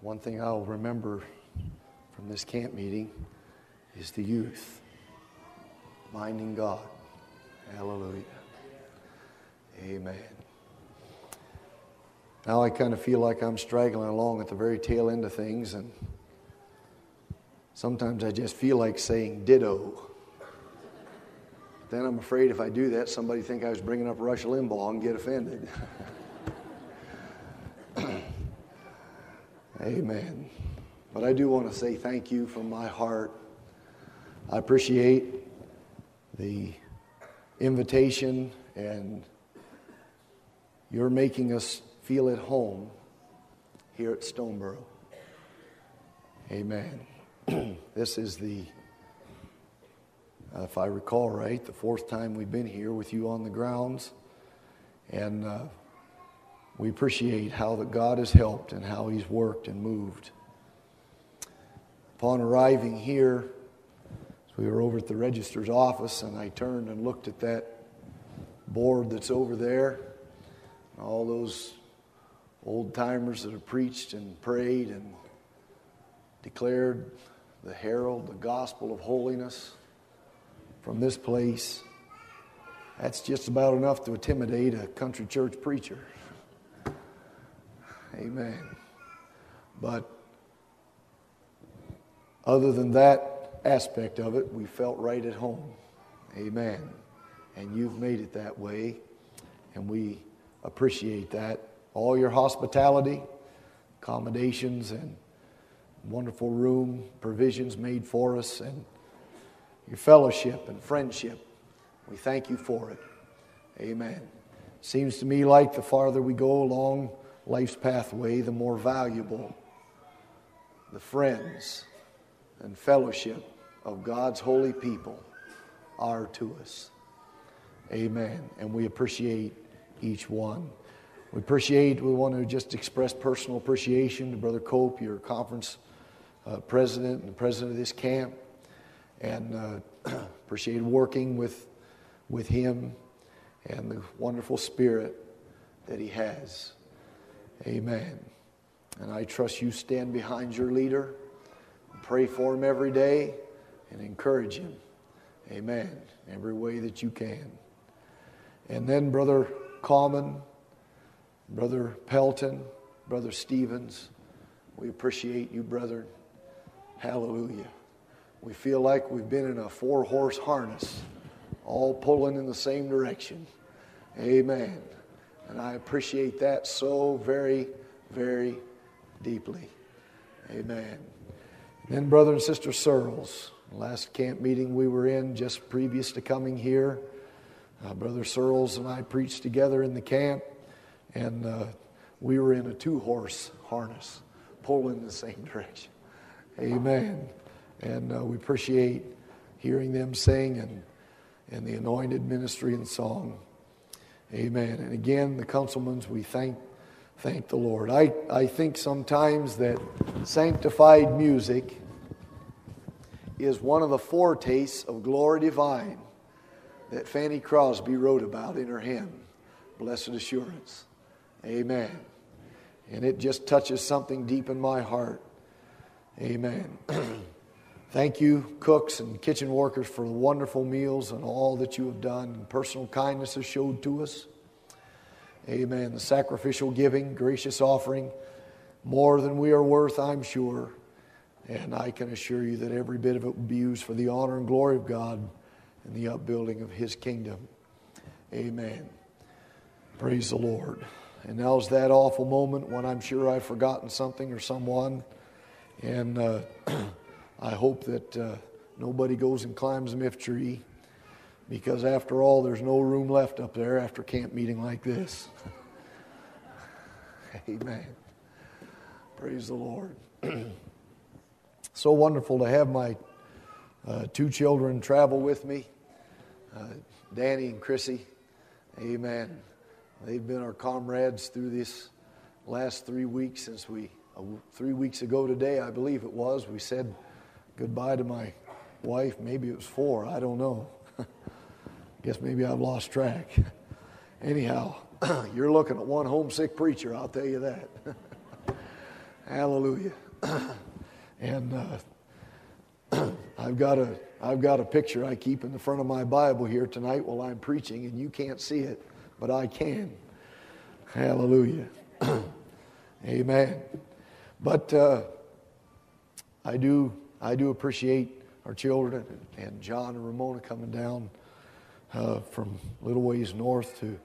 one thing I'll remember from this camp meeting is the youth minding God. Hallelujah. Amen. Now I kind of feel like I'm straggling along at the very tail end of things, and sometimes I just feel like saying ditto. But then I'm afraid if I do that, somebody think I was bringing up Rush Limbaugh and get offended. Amen. But I do want to say thank you from my heart. I appreciate the invitation and you're making us feel at home here at Stoneboro. Amen. this is the uh, if I recall right, the fourth time we've been here with you on the grounds. And uh, we appreciate how that God has helped and how He's worked and moved. Upon arriving here, we were over at the registrar's office, and I turned and looked at that board that's over there, all those old timers that have preached and prayed and declared the herald, the gospel of holiness from this place, that's just about enough to intimidate a country church preacher. Amen. But other than that aspect of it, we felt right at home. Amen. And you've made it that way, and we appreciate that. All your hospitality, accommodations, and wonderful room provisions made for us, and your fellowship and friendship. We thank you for it. Amen. Seems to me like the farther we go along life's pathway, the more valuable the friends and fellowship of God's holy people are to us. Amen. And we appreciate each one. We appreciate, we want to just express personal appreciation to Brother Cope, your conference uh, president and the president of this camp and uh, appreciated working with, with him and the wonderful spirit that he has. Amen. And I trust you stand behind your leader, pray for him every day, and encourage him. Amen. Every way that you can. And then, Brother Common, Brother Pelton, Brother Stevens, we appreciate you, brother. Hallelujah. We feel like we've been in a four horse harness, all pulling in the same direction. Amen. And I appreciate that so very, very deeply. Amen. Then, brother and sister Searles, last camp meeting we were in just previous to coming here, uh, Brother Searles and I preached together in the camp, and uh, we were in a two horse harness, pulling in the same direction. Amen. And uh, we appreciate hearing them sing and, and the anointed ministry and song. Amen. And again, the councilmans, we thank, thank the Lord. I, I think sometimes that sanctified music is one of the foretastes of glory divine that Fanny Crosby wrote about in her hymn, Blessed Assurance. Amen. And it just touches something deep in my heart. Amen. Thank you, cooks and kitchen workers, for the wonderful meals and all that you have done and personal kindness has showed to us. Amen. The sacrificial giving, gracious offering, more than we are worth, I'm sure. And I can assure you that every bit of it will be used for the honor and glory of God and the upbuilding of His kingdom. Amen. Praise the Lord. And now's that awful moment when I'm sure I've forgotten something or someone. And uh, I hope that uh, nobody goes and climbs a MIF tree because, after all, there's no room left up there after camp meeting like this. Amen. Praise the Lord. so wonderful to have my uh, two children travel with me, uh, Danny and Chrissy. Amen. They've been our comrades through this last three weeks since we, uh, three weeks ago today, I believe it was, we said goodbye to my wife. Maybe it was four. I don't know. Guess maybe I've lost track. Anyhow, you're looking at one homesick preacher, I'll tell you that. Hallelujah. and uh, I've got a I've got a picture I keep in the front of my Bible here tonight while I'm preaching, and you can't see it, but I can. Hallelujah. Amen. But uh, I do I do appreciate our children and John and Ramona coming down uh, from little ways north to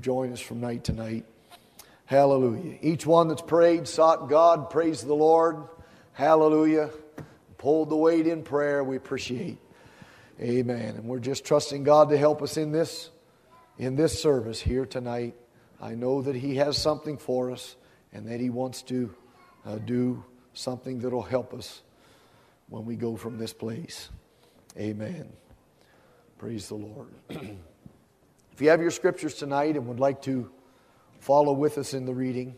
join us from night to night. Hallelujah. Each one that's prayed, sought God, praise the Lord. Hallelujah. Pulled the weight in prayer, we appreciate. Amen. And we're just trusting God to help us in this in this service here tonight. I know that He has something for us and that He wants to uh, do something that'll help us when we go from this place. Amen. Praise the Lord. if you have your scriptures tonight and would like to follow with us in the reading,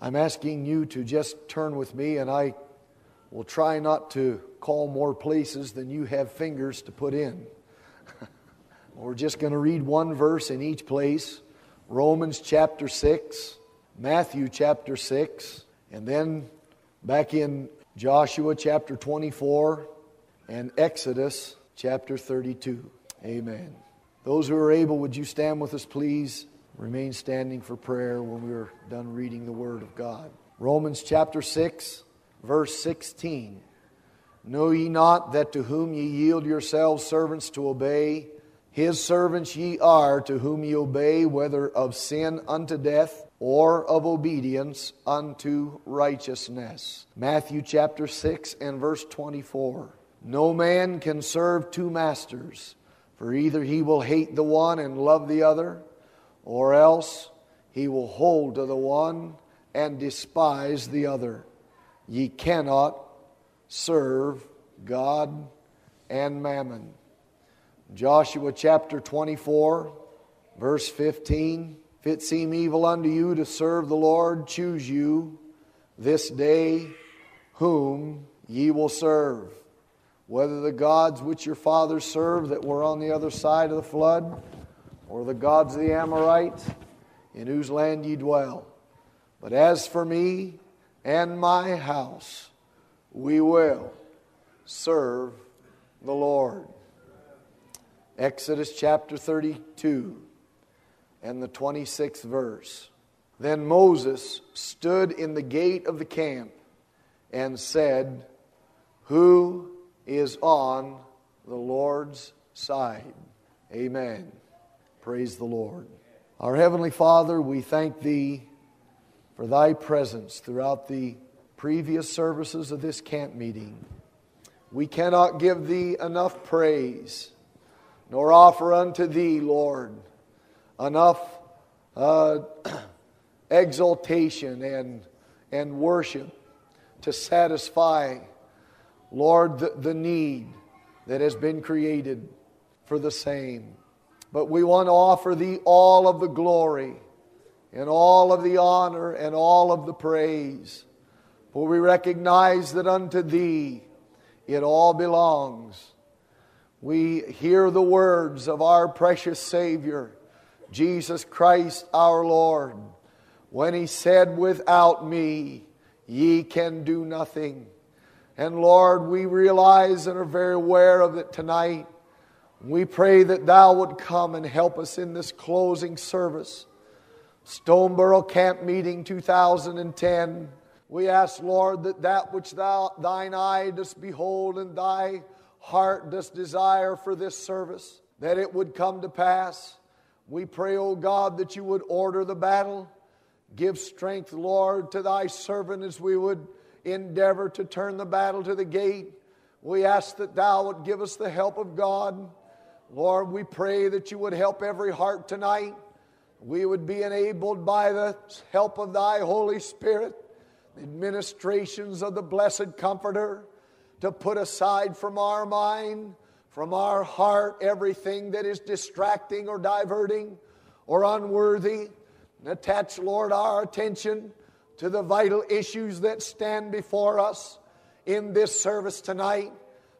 I'm asking you to just turn with me, and I will try not to call more places than you have fingers to put in. We're just going to read one verse in each place Romans chapter 6, Matthew chapter 6, and then back in Joshua chapter 24 and Exodus chapter 32. Amen. Those who are able, would you stand with us, please? Remain standing for prayer when we're done reading the Word of God. Romans chapter 6, verse 16. Know ye not that to whom ye yield yourselves servants to obey, his servants ye are to whom ye obey, whether of sin unto death or of obedience unto righteousness. Matthew chapter 6 and verse 24. No man can serve two masters, for either he will hate the one and love the other, or else he will hold to the one and despise the other. Ye cannot serve God and mammon. Joshua chapter 24, verse 15. If it seem evil unto you to serve the Lord, choose you this day whom ye will serve. Whether the gods which your fathers served that were on the other side of the flood, or the gods of the Amorites, in whose land ye dwell. But as for me and my house, we will serve the Lord. Exodus chapter 32 and the 26th verse. Then Moses stood in the gate of the camp and said, Who is on the Lord's side? Amen. Praise the Lord. Our Heavenly Father, we thank Thee for Thy presence throughout the previous services of this camp meeting. We cannot give Thee enough praise nor offer unto thee, Lord, enough uh, exaltation and, and worship to satisfy, Lord, the, the need that has been created for the same. But we want to offer thee all of the glory and all of the honor and all of the praise. For we recognize that unto thee it all belongs we hear the words of our precious Savior, Jesus Christ our Lord, when He said, Without me, ye can do nothing. And Lord, we realize and are very aware of it tonight. We pray that Thou would come and help us in this closing service. Stoneboro Camp Meeting 2010. We ask, Lord, that that which thou, thine eye dost behold and thy heart dost desire for this service, that it would come to pass. We pray, O God, that you would order the battle. Give strength, Lord, to thy servant as we would endeavor to turn the battle to the gate. We ask that thou would give us the help of God. Lord, we pray that you would help every heart tonight. We would be enabled by the help of thy Holy Spirit, the administrations of the Blessed Comforter to put aside from our mind, from our heart, everything that is distracting or diverting or unworthy. And attach, Lord, our attention to the vital issues that stand before us in this service tonight.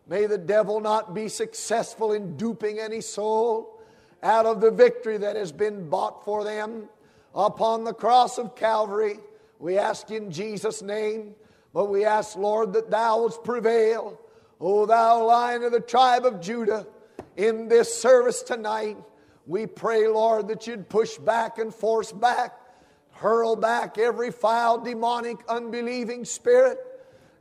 May the devil not be successful in duping any soul out of the victory that has been bought for them upon the cross of Calvary. We ask in Jesus' name, but we ask, Lord, that thou wouldst prevail. O thou lion of the tribe of Judah, in this service tonight, we pray, Lord, that you'd push back and force back, hurl back every foul, demonic, unbelieving spirit,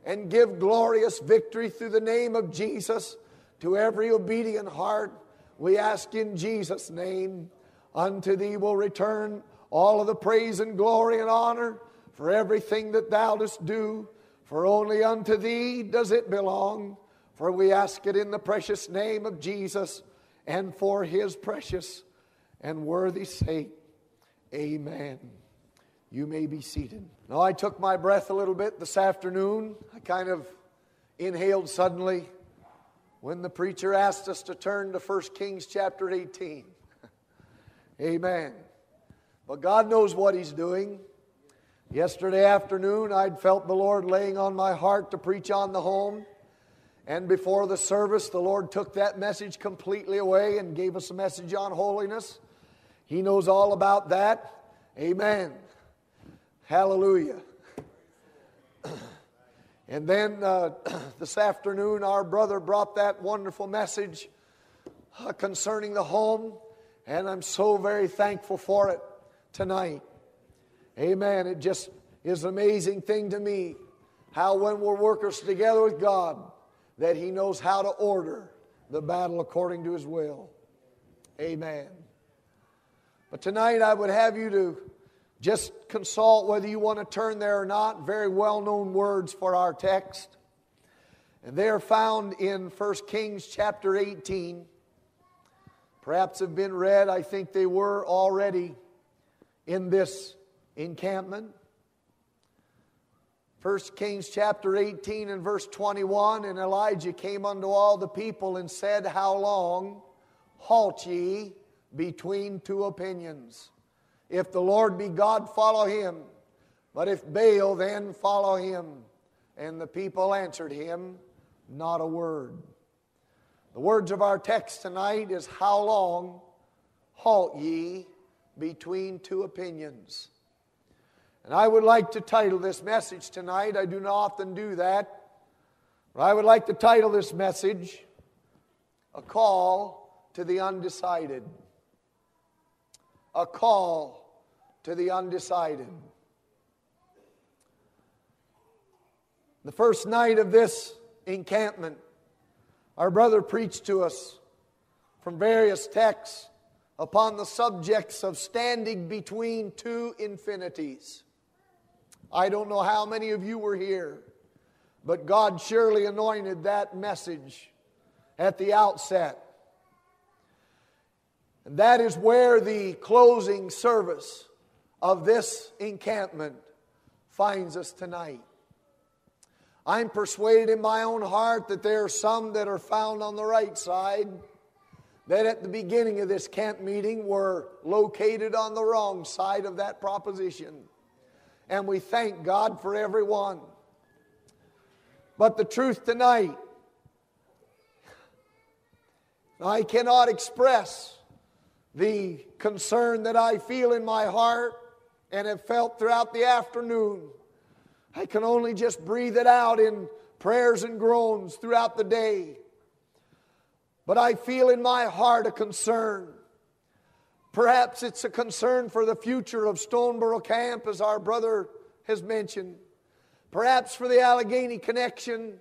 and give glorious victory through the name of Jesus to every obedient heart. We ask in Jesus' name, unto thee will return all of the praise and glory and honor for everything that thou dost do, for only unto thee does it belong. For we ask it in the precious name of Jesus and for his precious and worthy sake. Amen. You may be seated. Now, I took my breath a little bit this afternoon. I kind of inhaled suddenly when the preacher asked us to turn to 1 Kings chapter 18. Amen. But God knows what He's doing. Yesterday afternoon, I'd felt the Lord laying on my heart to preach on the home. And before the service, the Lord took that message completely away and gave us a message on holiness. He knows all about that. Amen. Hallelujah. And then uh, this afternoon, our brother brought that wonderful message uh, concerning the home, and I'm so very thankful for it tonight. Amen. It just is an amazing thing to me how, when we're workers together with God, that He knows how to order the battle according to His will. Amen. But tonight I would have you to just consult whether you want to turn there or not. Very well known words for our text. And they are found in 1 Kings chapter 18. Perhaps have been read. I think they were already in this encampment. 1 Kings chapter 18 and verse 21 And Elijah came unto all the people and said, How long halt ye between two opinions? If the Lord be God, follow him. But if Baal, then follow him. And the people answered him, Not a word. The words of our text tonight is, How long halt ye between two opinions? And I would like to title this message tonight. I do not often do that. But I would like to title this message, A Call to the Undecided. A Call to the Undecided. The first night of this encampment, our brother preached to us from various texts upon the subjects of standing between two infinities. I don't know how many of you were here, but God surely anointed that message at the outset. And that is where the closing service of this encampment finds us tonight. I'm persuaded in my own heart that there are some that are found on the right side that at the beginning of this camp meeting were located on the wrong side of that proposition and we thank God for everyone. But the truth tonight, I cannot express the concern that I feel in my heart and have felt throughout the afternoon. I can only just breathe it out in prayers and groans throughout the day. But I feel in my heart a concern Perhaps it's a concern for the future of Stoneboro Camp, as our brother has mentioned. Perhaps for the Allegheny Connection.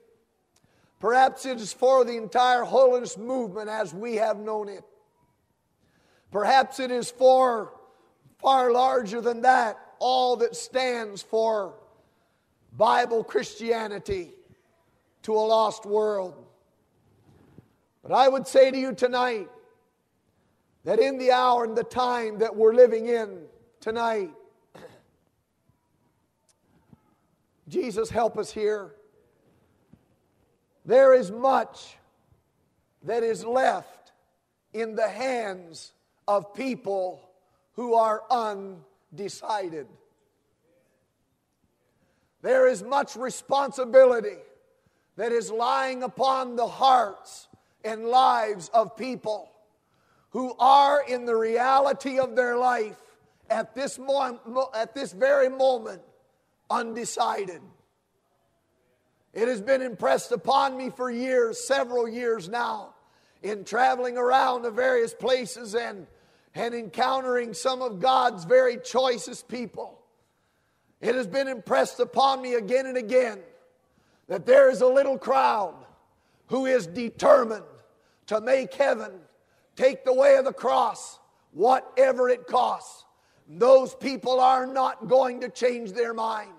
Perhaps it is for the entire holiness movement as we have known it. Perhaps it is for far larger than that, all that stands for Bible Christianity to a lost world. But I would say to you tonight, that in the hour and the time that we're living in tonight, Jesus, help us here. There is much that is left in the hands of people who are undecided. There is much responsibility that is lying upon the hearts and lives of people who are in the reality of their life at this, mo- at this very moment undecided. It has been impressed upon me for years, several years now, in traveling around to various places and, and encountering some of God's very choicest people. It has been impressed upon me again and again that there is a little crowd who is determined to make heaven take the way of the cross, whatever it costs. Those people are not going to change their mind.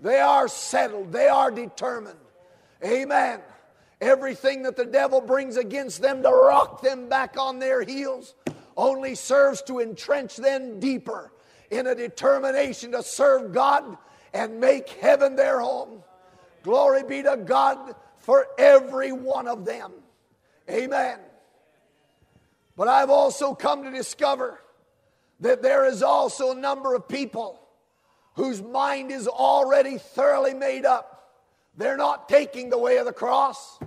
They are settled, they are determined. Amen. Everything that the devil brings against them to rock them back on their heels only serves to entrench them deeper in a determination to serve God and make heaven their home. Glory be to God for every one of them. Amen. But I've also come to discover that there is also a number of people whose mind is already thoroughly made up. They're not taking the way of the cross.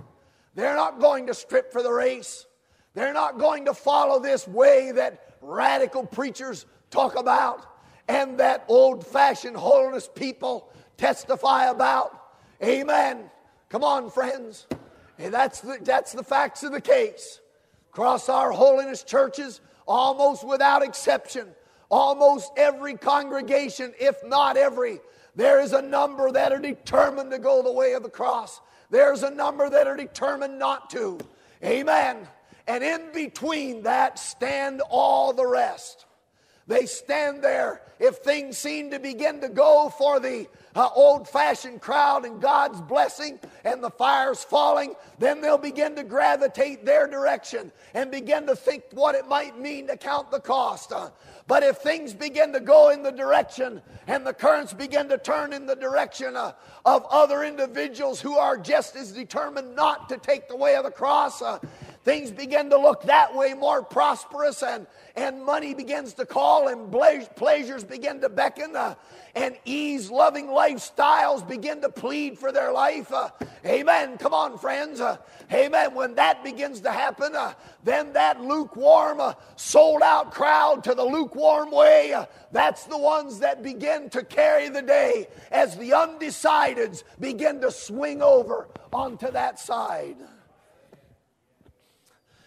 They're not going to strip for the race. They're not going to follow this way that radical preachers talk about and that old fashioned holiness people testify about. Amen. Come on, friends. And that's the, that's the facts of the case. Across our holiness churches, almost without exception, almost every congregation, if not every, there is a number that are determined to go the way of the cross. There's a number that are determined not to. Amen. And in between that stand all the rest. They stand there if things seem to begin to go for the uh, old fashioned crowd and God's blessing and the fire's falling, then they'll begin to gravitate their direction and begin to think what it might mean to count the cost. Uh, but if things begin to go in the direction and the currents begin to turn in the direction uh, of other individuals who are just as determined not to take the way of the cross, uh, things begin to look that way more prosperous and, and money begins to call and pleasures begin to beckon uh, and ease loving lifestyles begin to plead for their life. Uh, amen. Come on, friends. Uh, amen. When that begins to happen, uh, then that lukewarm, uh, sold out crowd to the lukewarm way, uh, that's the ones that begin to carry the day as the undecideds begin to swing over onto that side.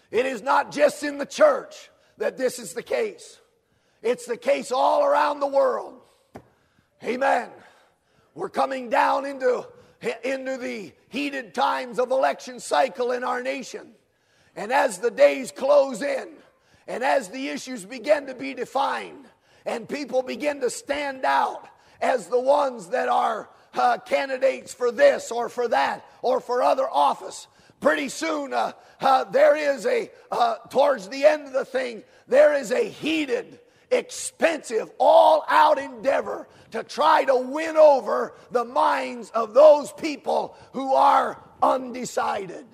It is not just in the church that this is the case. It's the case all around the world. Amen. We're coming down into, into the heated times of election cycle in our nation. And as the days close in, and as the issues begin to be defined, and people begin to stand out as the ones that are uh, candidates for this or for that or for other office, pretty soon uh, uh, there is a, uh, towards the end of the thing, there is a heated, expensive, all out endeavor to try to win over the minds of those people who are undecided.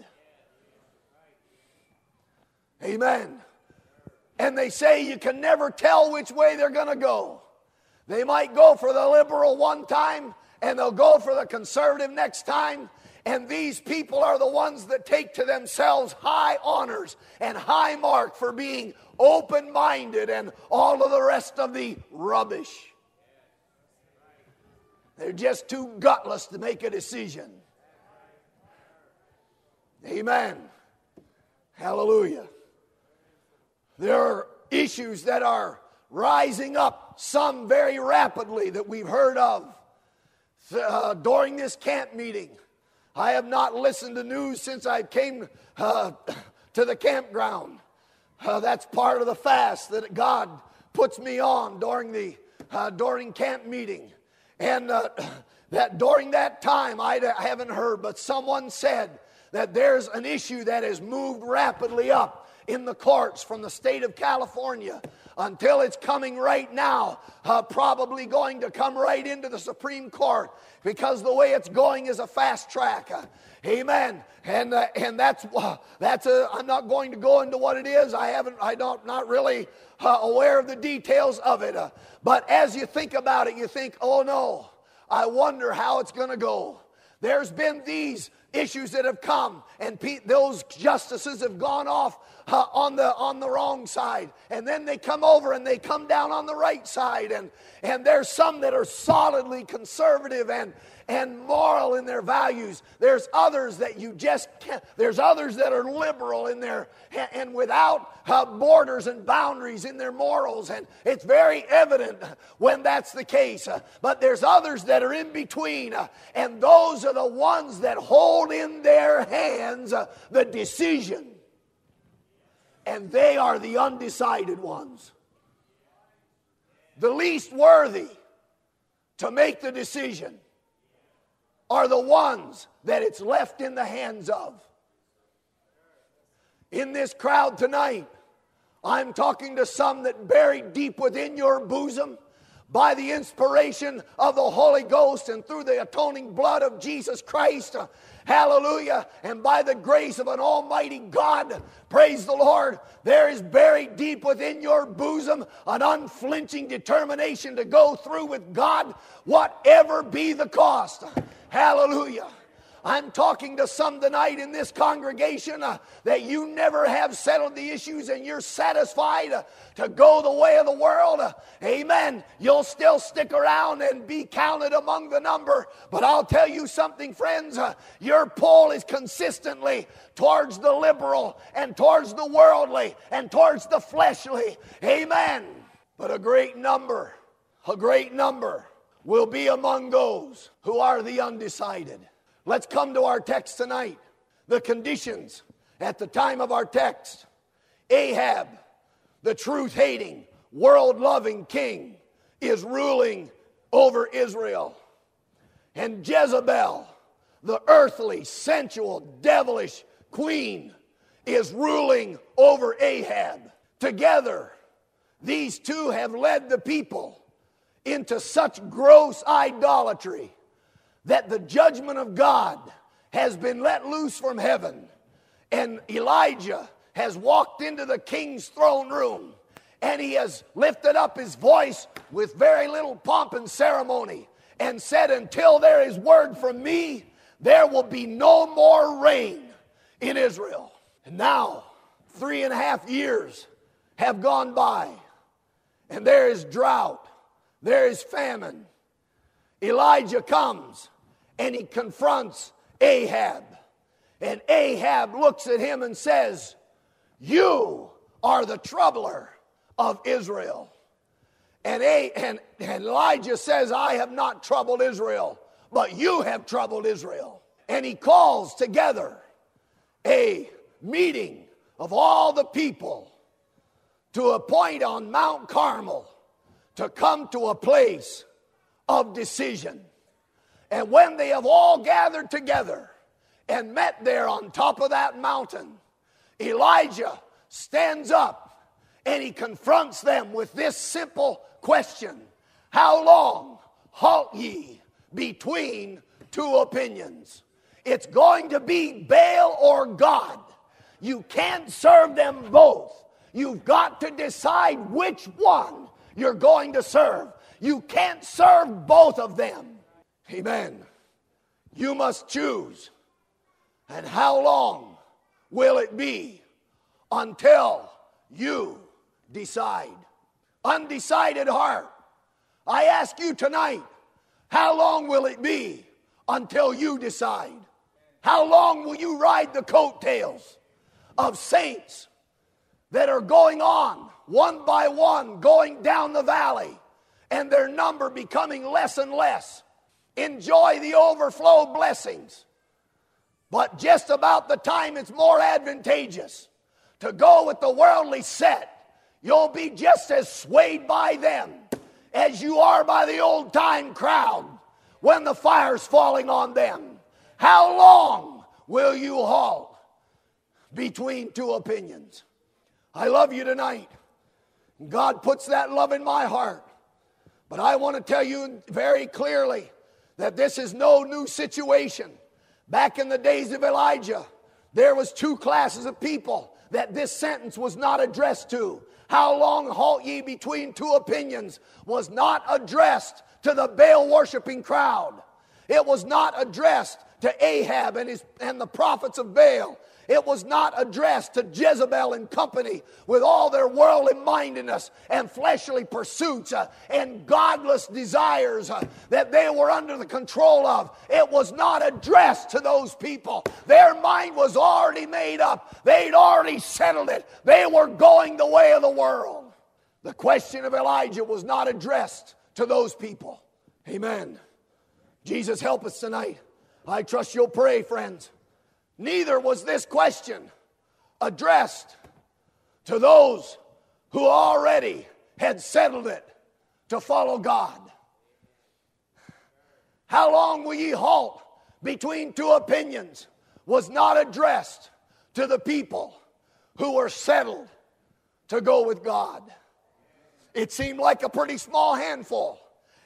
Amen. And they say you can never tell which way they're going to go. They might go for the liberal one time and they'll go for the conservative next time. And these people are the ones that take to themselves high honors and high mark for being open minded and all of the rest of the rubbish. They're just too gutless to make a decision. Amen. Hallelujah. There are issues that are rising up, some very rapidly that we've heard of uh, during this camp meeting. I have not listened to news since I came uh, to the campground. Uh, that's part of the fast that God puts me on during the uh, during camp meeting, and uh, that during that time I haven't heard, but someone said that there's an issue that has moved rapidly up in the courts from the state of California until it's coming right now, uh, probably going to come right into the Supreme Court because the way it's going is a fast track. Uh, amen. And uh, and that's uh, that's a. I'm not going to go into what it is. I haven't. I don't not really uh, aware of the details of it. Uh, but as you think about it, you think, oh no, I wonder how it's going to go. There's been these issues that have come, and pe- those justices have gone off uh, on the on the wrong side, and then they come over and they come down on the right side, and and there's some that are solidly conservative and and moral in their values. There's others that you just can't. There's others that are liberal in their and without uh, borders and boundaries in their morals, and it's very evident when that's the case. But there's others that are in between, uh, and those are the ones that hold in their hands uh, the decision, and they are the undecided ones, the least worthy to make the decision are the ones that it's left in the hands of. In this crowd tonight, I'm talking to some that buried deep within your bosom by the inspiration of the Holy Ghost and through the atoning blood of Jesus Christ. Hallelujah. And by the grace of an almighty God, praise the Lord, there is buried deep within your bosom an unflinching determination to go through with God, whatever be the cost. Hallelujah. I'm talking to some tonight in this congregation uh, that you never have settled the issues and you're satisfied uh, to go the way of the world. Uh, amen. You'll still stick around and be counted among the number. But I'll tell you something, friends. Uh, your pull is consistently towards the liberal and towards the worldly and towards the fleshly. Amen. But a great number, a great number will be among those who are the undecided. Let's come to our text tonight. The conditions at the time of our text Ahab, the truth hating, world loving king, is ruling over Israel. And Jezebel, the earthly, sensual, devilish queen, is ruling over Ahab. Together, these two have led the people into such gross idolatry that the judgment of God has been let loose from heaven. And Elijah has walked into the king's throne room and he has lifted up his voice with very little pomp and ceremony and said, Until there is word from me, there will be no more rain in Israel. And now, three and a half years have gone by, and there is drought, there is famine. Elijah comes and he confronts Ahab. And Ahab looks at him and says, You are the troubler of Israel. And, A, and, Elijah says, I have not troubled Israel, but you have troubled Israel. And he calls together a meeting of all the people to appoint on Mount Carmel to come to a place of decision. And when they have all gathered together and met there on top of that mountain, Elijah stands up and he confronts them with this simple question How long halt ye between two opinions? It's going to be Baal or God. You can't serve them both. You've got to decide which one you're going to serve. You can't serve both of them. Amen. You must choose. And how long will it be until you decide? Undecided heart. I ask you tonight, how long will it be until you decide? How long will you ride the coattails of saints that are going on one by one, going down the valley, and their number becoming less and less? Enjoy the overflow blessings. But just about the time it's more advantageous to go with the worldly set, you'll be just as swayed by them as you are by the old time crowd when the fire's falling on them. How long will you halt between two opinions? I love you tonight. God puts that love in my heart. But I want to tell you very clearly that this is no new situation. Back in the days of Elijah, there was two classes of people that this sentence was not addressed to. How long halt ye between two opinions was not addressed to the Baal worshiping crowd. It was not addressed to Ahab and, his, and the prophets of Baal. It was not addressed to Jezebel and company with all their worldly mindedness and fleshly pursuits uh, and godless desires uh, that they were under the control of. It was not addressed to those people. Their mind was already made up, they'd already settled it. They were going the way of the world. The question of Elijah was not addressed to those people. Amen. Jesus, help us tonight. I trust you'll pray, friends. Neither was this question addressed to those who already had settled it to follow God. How long will ye halt between two opinions was not addressed to the people who were settled to go with God. It seemed like a pretty small handful.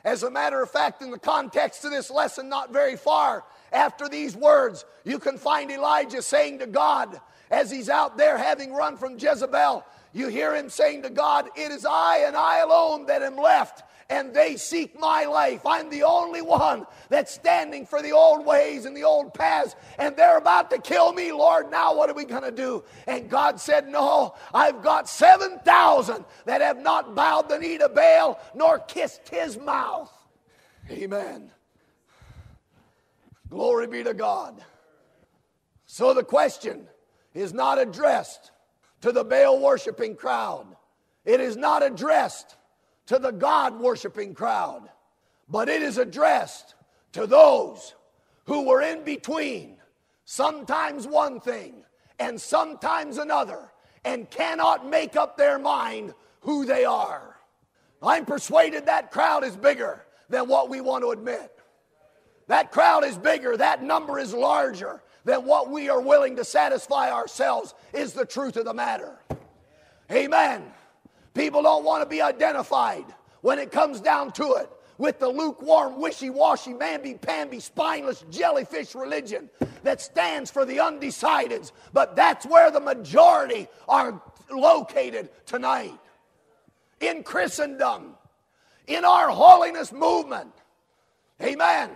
As a matter of fact, in the context of this lesson, not very far after these words, you can find Elijah saying to God, as he's out there having run from Jezebel, you hear him saying to God, It is I and I alone that am left, and they seek my life. I'm the only one that's standing for the old ways and the old paths, and they're about to kill me, Lord. Now what are we going to do? And God said, No, I've got 7,000 that have not bowed the knee to Baal nor kissed his mouth. Amen. Glory be to God. So the question is not addressed to the Baal worshiping crowd, it is not addressed to the God worshiping crowd, but it is addressed to those who were in between, sometimes one thing and sometimes another, and cannot make up their mind who they are. I'm persuaded that crowd is bigger than what we want to admit. That crowd is bigger, that number is larger than what we are willing to satisfy ourselves, is the truth of the matter. Amen. People don't want to be identified when it comes down to it with the lukewarm, wishy washy, mamby pamby, spineless jellyfish religion that stands for the undecideds. But that's where the majority are located tonight. In Christendom, in our holiness movement. Amen.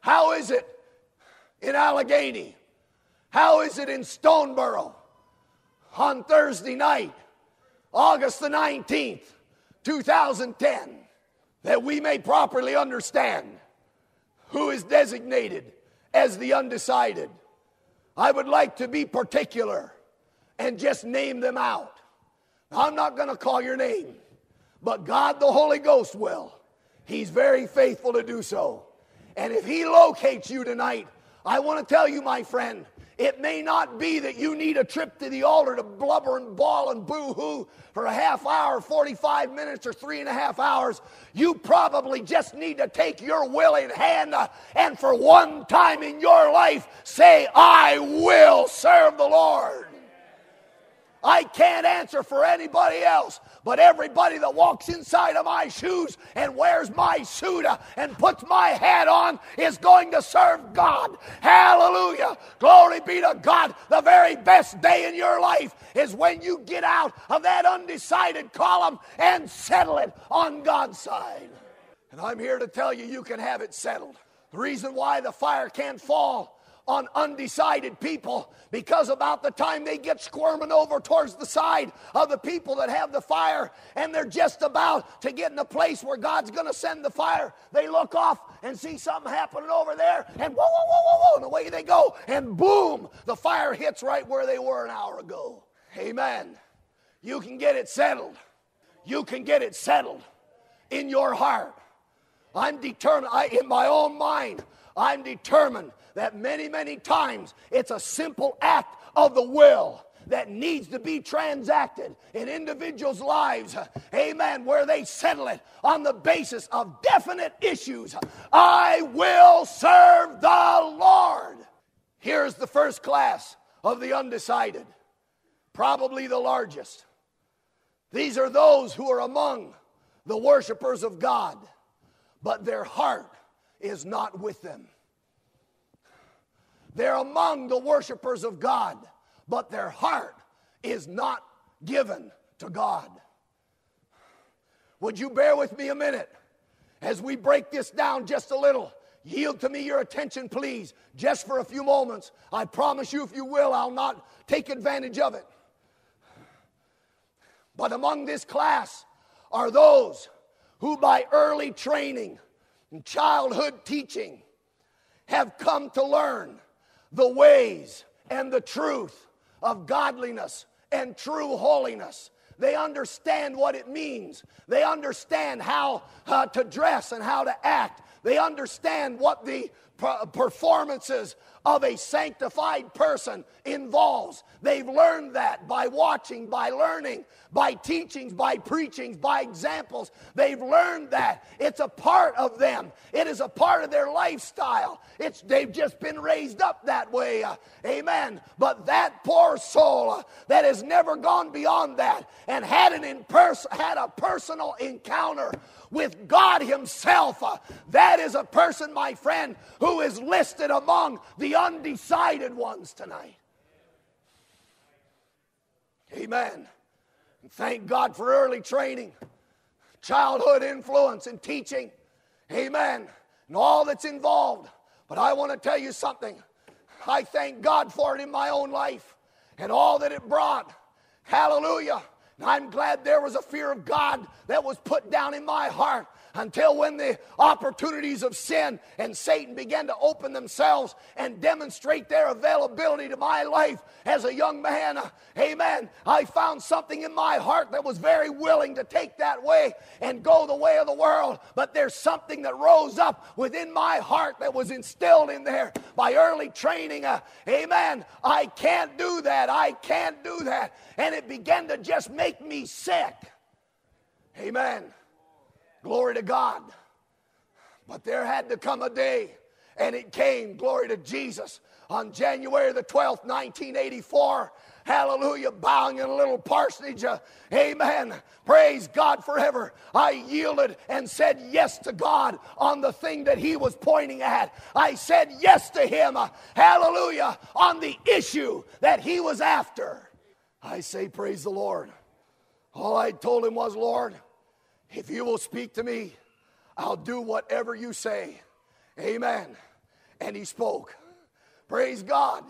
How is it in Allegheny? How is it in Stoneboro? On Thursday night, August the 19th, 2010, that we may properly understand who is designated as the undecided. I would like to be particular and just name them out. I'm not going to call your name, but God the Holy Ghost will. He's very faithful to do so. And if He locates you tonight, I want to tell you, my friend, it may not be that you need a trip to the altar to blubber and bawl and boo hoo for a half hour, 45 minutes, or three and a half hours. You probably just need to take your willing hand uh, and for one time in your life say, I will serve the Lord. I can't answer for anybody else, but everybody that walks inside of my shoes and wears my suit uh, and puts my hat on is going to serve God. Hallelujah. Glory be to God. The very best day in your life is when you get out of that undecided column and settle it on God's side. And I'm here to tell you, you can have it settled. The reason why the fire can't fall on undecided people because about the time they get squirming over towards the side of the people that have the fire and they're just about to get in the place where God's going to send the fire, they look off and see something happening over there and whoa, whoa, whoa, whoa, whoa, and away they go and boom, the fire hits right where they were an hour ago. Amen. You can get it settled. You can get it settled in your heart. I'm determined, I, in my own mind, I'm determined that many, many times it's a simple act of the will that needs to be transacted in individuals' lives, amen, where they settle it on the basis of definite issues. I will serve the Lord. Here's the first class of the undecided, probably the largest. These are those who are among the worshipers of God, but their heart is not with them. They're among the worshipers of God, but their heart is not given to God. Would you bear with me a minute as we break this down just a little yield to me your attention, please, just for a few moments. I promise you, if you will, I'll not take advantage of it. But among this class are those who, by early training and childhood teaching, have come to learn the ways and the truth of godliness and true holiness. They understand what it means. They understand how uh, to dress and how to act. They understand what the performances of a sanctified person involves. They've learned that by watching, by learning, by teachings, by preachings, by examples. They've learned that. It's a part of them. It is a part of their lifestyle. It's they've just been raised up that way. Uh, amen. But that poor soul uh, that has never gone beyond that and had an had a personal encounter with God Himself. Uh, that is a person, my friend, who is listed among the undecided ones tonight. Amen. And thank God for early training, childhood influence, and teaching. Amen. And all that's involved. But I want to tell you something. I thank God for it in my own life and all that it brought. Hallelujah. I'm glad there was a fear of God that was put down in my heart until when the opportunities of sin and Satan began to open themselves and demonstrate their availability to my life as a young man. Amen. I found something in my heart that was very willing to take that way and go the way of the world. But there's something that rose up within my heart that was instilled in there by early training. Uh, amen. I can't do that. I can't do that. And it began to just make me sick. Amen. Glory to God. But there had to come a day, and it came, glory to Jesus, on January the 12th, 1984. Hallelujah, bowing in a little parsonage. Uh, amen. Praise God forever. I yielded and said yes to God on the thing that He was pointing at. I said yes to Him. Uh, hallelujah, on the issue that He was after. I say, Praise the Lord. All I told Him was, Lord, if you will speak to me, I'll do whatever you say. Amen. And he spoke. Praise God.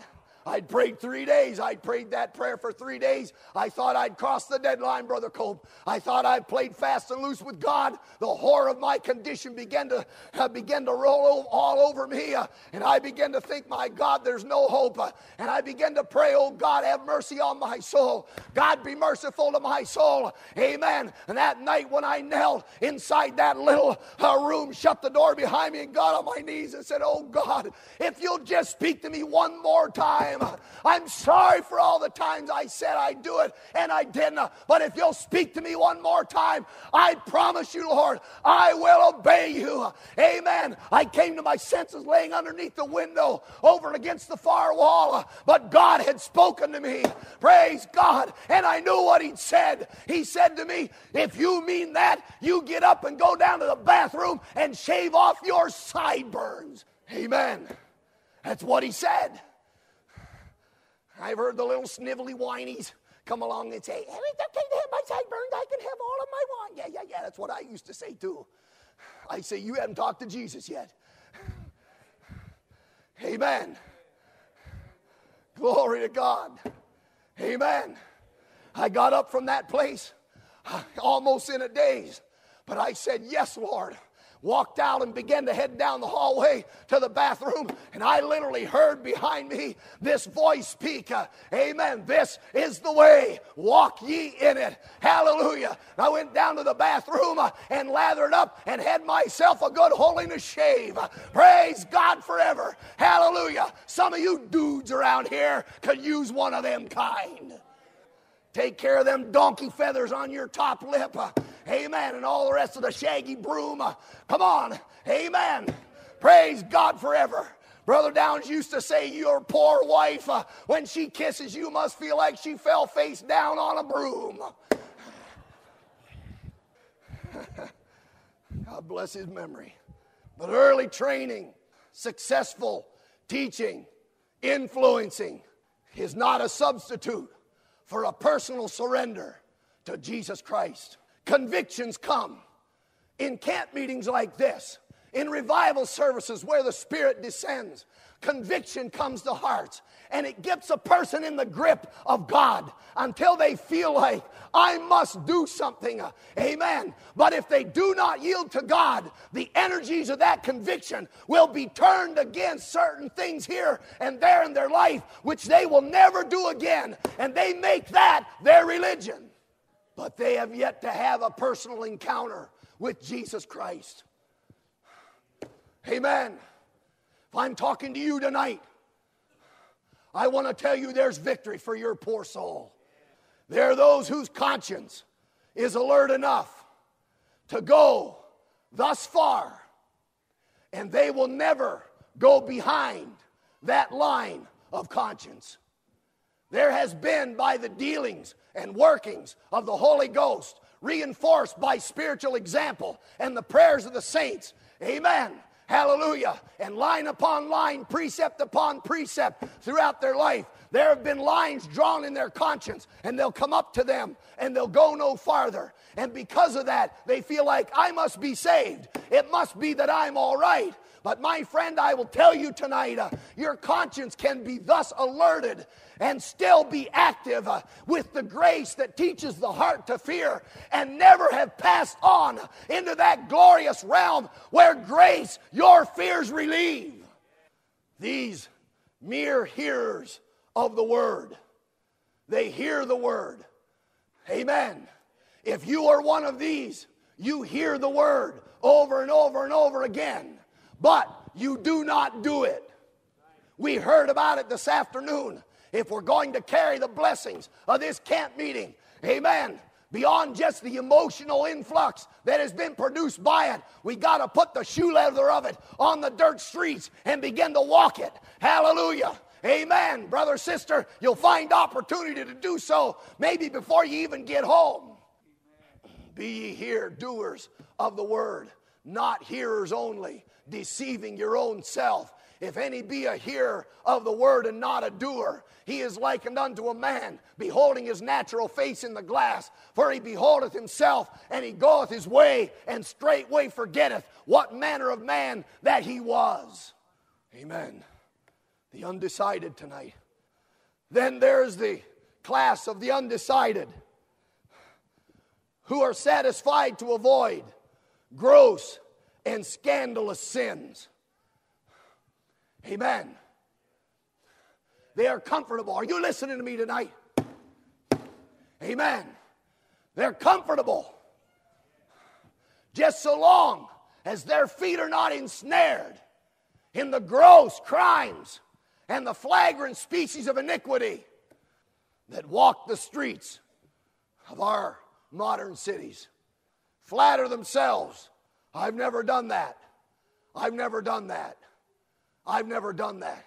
I'd prayed three days. I'd prayed that prayer for three days. I thought I'd crossed the deadline, Brother Cope. I thought I'd played fast and loose with God. The horror of my condition began to uh, began to roll all over me, uh, and I began to think, my God, there's no hope. Uh, and I began to pray, oh God, have mercy on my soul. God, be merciful to my soul. Amen. And that night when I knelt inside that little uh, room, shut the door behind me, and got on my knees and said, oh God, if you'll just speak to me one more time time. I'm sorry for all the times I said I'd do it and I didn't. But if you'll speak to me one more time, I promise you, Lord, I will obey you. Amen. I came to my senses laying underneath the window over against the far wall, but God had spoken to me. Praise God. And I knew what He'd said. He said to me, If you mean that, you get up and go down to the bathroom and shave off your sideburns. Amen. That's what He said. I've heard the little snivelly whinies come along and say, hey, it's okay to have my sideburns. I can have all of my want. Yeah, yeah, yeah. That's what I used to say too. I say, you haven't talked to Jesus yet. Amen. Glory to God. Amen. I got up from that place uh, almost in a daze, but I said, Yes, Lord walked out and began to head down the hallway to the bathroom. And I literally heard behind me this voice speak, uh, Amen. This is the way. Walk ye in it. Hallelujah. I went down to the bathroom uh, and lathered up and had myself a good holiness shave. Praise God forever. Hallelujah. Some of you dudes around here could use one of them kind. Take care of them donkey feathers on your top lip. Amen. And all the rest of the shaggy broom. Come on. Amen. Praise God forever. Brother Downs used to say, Your poor wife, uh, when she kisses you, must feel like she fell face down on a broom. God bless his memory. But early training, successful teaching, influencing is not a substitute for a personal surrender to Jesus Christ. Convictions come in camp meetings like this. In revival services where the Spirit descends, conviction comes to hearts and it gets a person in the grip of God until they feel like I must do something. Amen. But if they do not yield to God, the energies of that conviction will be turned against certain things here and there in their life, which they will never do again. And they make that their religion. But they have yet to have a personal encounter with Jesus Christ. Amen. If I'm talking to you tonight, I want to tell you there's victory for your poor soul. There are those whose conscience is alert enough to go thus far, and they will never go behind that line of conscience. There has been, by the dealings and workings of the Holy Ghost, reinforced by spiritual example and the prayers of the saints, amen Hallelujah. And line upon line, precept upon precept throughout their life. There have been lines drawn in their conscience, and they'll come up to them and they'll go no farther. And because of that, they feel like I must be saved. It must be that I'm all right. But my friend, I will tell you tonight, uh, your conscience can be thus alerted and still be active uh, with the grace that teaches the heart to fear and never have passed on into that glorious realm where grace your fears relieve. These mere hearers of the word, they hear the word. Amen. If you are one of these, you hear the word over and over and over again, but you do not do it. We heard about it this afternoon if we're going to carry the blessings of this camp meeting, amen, beyond just the emotional influx that has been produced by it, we got to put the shoe leather of it on the dirt streets and begin to walk it. Hallelujah. Amen. Brother, sister, you'll find opportunity to do so maybe before you even get home. Be ye here doers of the word, not hearers only, deceiving your own self. If any be a hearer of the word and not a doer, he is likened unto a man beholding his natural face in the glass. For he beholdeth himself, and he goeth his way, and straightway forgetteth what manner of man that he was. Amen. The undecided tonight. Then there's the class of the undecided who are satisfied to avoid gross and scandalous sins. Amen. They are comfortable. Are you listening to me tonight? Amen. They're comfortable. Just so long as their feet are not ensnared in the gross crimes and the flagrant species of iniquity that walk the streets of our modern cities. Flatter themselves. I've never done that. I've never done that. I've never done that.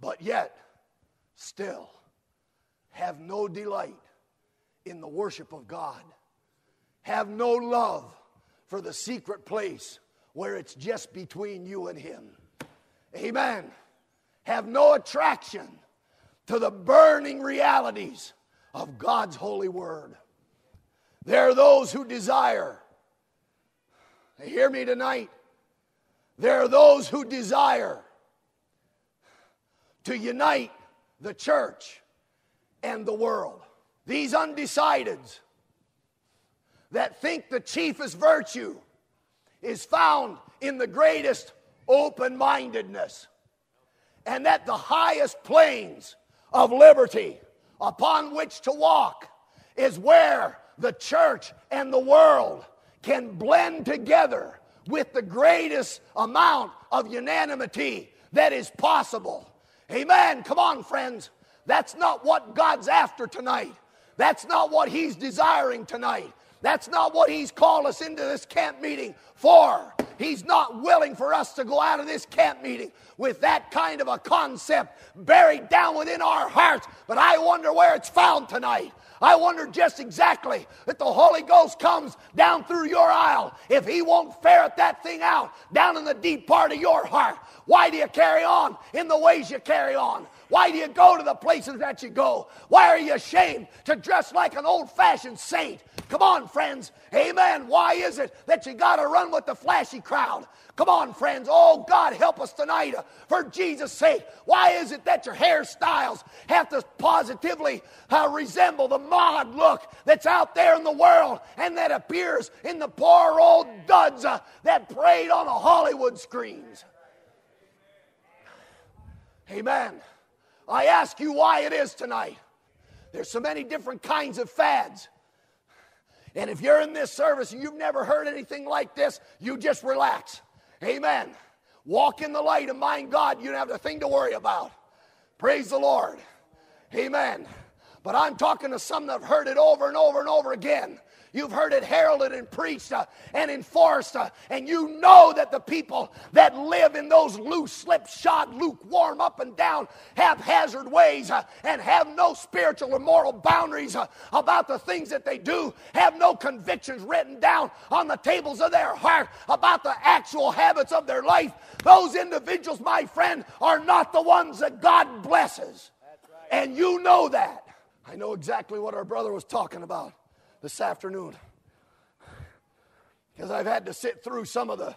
But yet, still have no delight in the worship of God, have no love for the secret place where it's just between you and Him. Amen. Have no attraction to the burning realities of God's holy word. There are those who desire, hear me tonight, there are those who desire to unite the church and the world. These undecideds that think the chiefest virtue is found in the greatest open mindedness, and that the highest planes of liberty upon which to walk is where the church and the world can blend together with the greatest amount of unanimity that is possible. Amen. Come on, friends. That's not what God's after tonight. That's not what He's desiring tonight. That's not what He's called us into this camp meeting for. He's not willing for us to go out of this camp meeting with that kind of a concept buried down within our hearts. But I wonder where it's found tonight. I wonder just exactly if the Holy Ghost comes down through your aisle, if He won't ferret that thing out down in the deep part of your heart. Why do you carry on in the ways you carry on? Why do you go to the places that you go? Why are you ashamed to dress like an old fashioned saint? Come on, friends. Amen. Why is it that you got to run with the flashy crowd? Come on, friends. Oh, God, help us tonight uh, for Jesus' sake. Why is it that your hairstyles have to positively uh, resemble the mod look that's out there in the world and that appears in the poor old duds uh, that prayed on the Hollywood screens? Amen. I ask you why it is tonight. There's so many different kinds of fads. And if you're in this service and you've never heard anything like this, you just relax. Amen. Walk in the light and mind God, you don't have a thing to worry about. Praise the Lord. Amen. But I'm talking to some that have heard it over and over and over again. You've heard it heralded and preached uh, and enforced, uh, and you know that the people that live in those loose, slipshod, lukewarm, up and down, haphazard ways uh, and have no spiritual or moral boundaries uh, about the things that they do, have no convictions written down on the tables of their heart about the actual habits of their life. Those individuals, my friend, are not the ones that God blesses. And you know that. I know exactly what our brother was talking about this afternoon because I've had to sit through some of the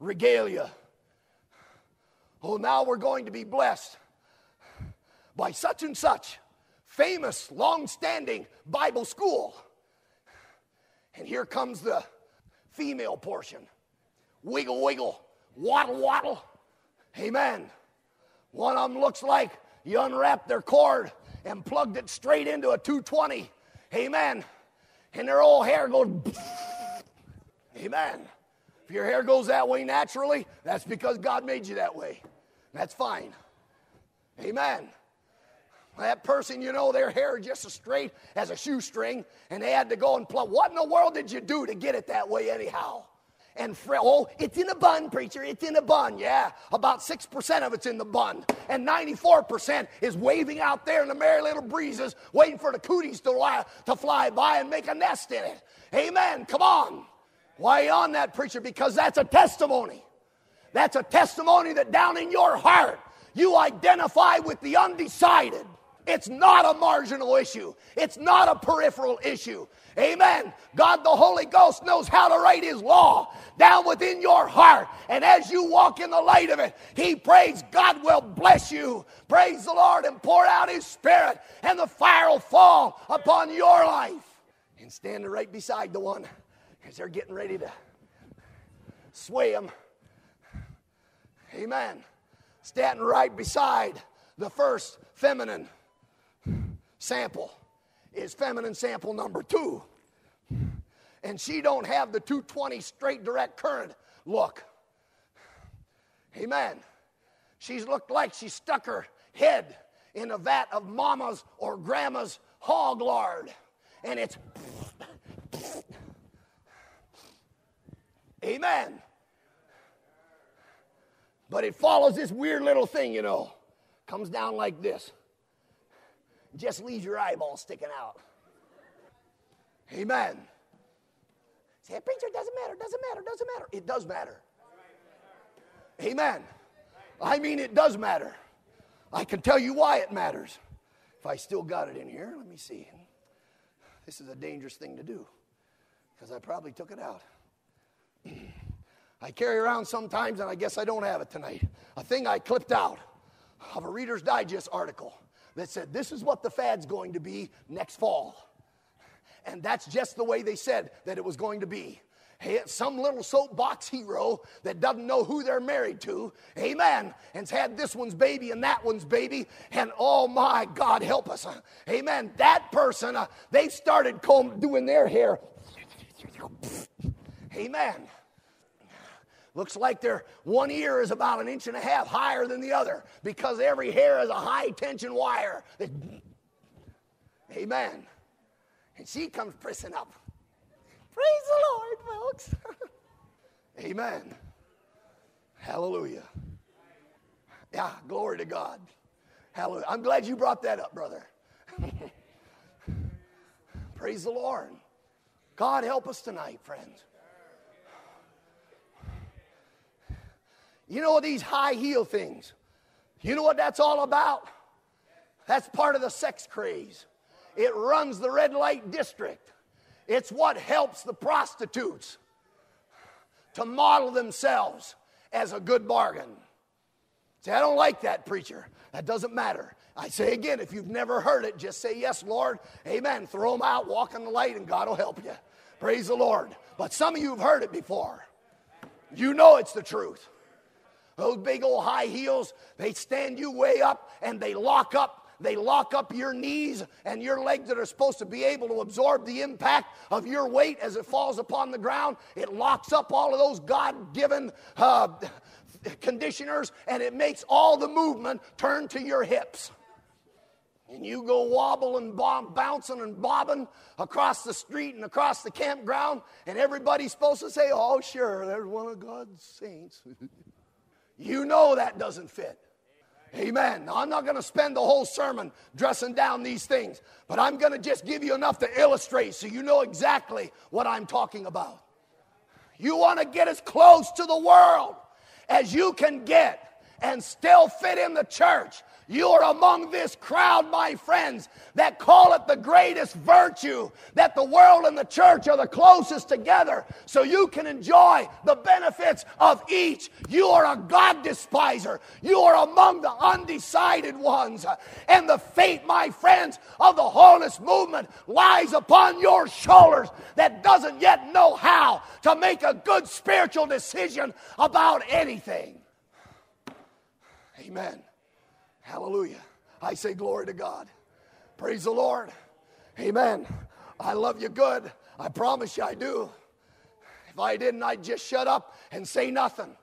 regalia. Oh, now we're going to be blessed by such and such famous, long standing Bible school. And here comes the female portion wiggle, wiggle, waddle, waddle. Amen. One of them looks like you unwrapped their cord and plugged it straight into a 220 Amen. And their old hair goes, amen. If your hair goes that way naturally, that's because God made you that way. That's fine. Amen. That person, you know, their hair is just as straight as a shoestring, and they had to go and plug. What in the world did you do to get it that way, anyhow? And fr- oh, it's in a bun, preacher. It's in a bun. Yeah, about 6% of it's in the bun. And 94% is waving out there in the merry little breezes, waiting for the cooties to, to fly by and make a nest in it. Amen. Come on. Why on that, preacher? Because that's a testimony. That's a testimony that down in your heart, you identify with the undecided. It's not a marginal issue. It's not a peripheral issue. Amen. God the Holy Ghost knows how to write His law down within your heart. And as you walk in the light of it, He prays, God will bless you. Praise the Lord and pour out His Spirit, and the fire will fall upon your life. And standing right beside the one as they're getting ready to sway them. Amen. Standing right beside the first feminine sample is feminine sample number two. And she don't have the 220 straight direct current look. Amen. She's looked like she stuck her head in a vat of mama's or grandma's hog lard. And it's Amen. But it follows this weird little thing, you know. Comes down like this just leaves your eyeball sticking out. Amen. Say, preacher, doesn't matter, doesn't matter, doesn't matter. It does matter. Amen. I mean, it does matter. I can tell you why it matters. If I still got it in here, let me see. This is a dangerous thing to do because I probably took it out. I carry around sometimes, and I guess I don't have it tonight, a thing I clipped out of a Reader's Digest article that said, This is what the fad's going to be next fall. And that's just the way they said that it was going to be. Hey, some little soapbox hero that doesn't know who they're married to, amen, and's had this one's baby and that one's baby, and oh my God, help us, amen. That person, uh, they started comb- doing their hair, amen. Looks like their one ear is about an inch and a half higher than the other because every hair is a high tension wire. Amen. And she comes pressing up. Praise the Lord, folks. Amen. Hallelujah. Yeah, glory to God. Hallelujah. I'm glad you brought that up, brother. Praise the Lord. God help us tonight, friends. You know these high heel things. You know what that's all about? That's part of the sex craze. It runs the red light district. It's what helps the prostitutes to model themselves as a good bargain. Say, I don't like that, preacher. That doesn't matter. I say again, if you've never heard it, just say, Yes, Lord. Amen. Throw them out, walk in the light, and God will help you. Praise the Lord. But some of you have heard it before. You know it's the truth. Those big old high heels, they stand you way up and they lock up they lock up your knees and your legs that are supposed to be able to absorb the impact of your weight as it falls upon the ground. It locks up all of those God given uh, conditioners and it makes all the movement turn to your hips. And you go wobbling, bomb, bouncing, and bobbing across the street and across the campground, and everybody's supposed to say, Oh, sure, there's one of God's saints. you know that doesn't fit. Amen. Now, I'm not going to spend the whole sermon dressing down these things, but I'm going to just give you enough to illustrate so you know exactly what I'm talking about. You want to get as close to the world as you can get and still fit in the church you are among this crowd, my friends, that call it the greatest virtue, that the world and the church are the closest together, so you can enjoy the benefits of each. You are a God despiser. You are among the undecided ones. And the fate, my friends, of the holiness movement lies upon your shoulders that doesn't yet know how to make a good spiritual decision about anything. Amen. Hallelujah. I say glory to God. Praise the Lord. Amen. I love you good. I promise you I do. If I didn't, I'd just shut up and say nothing.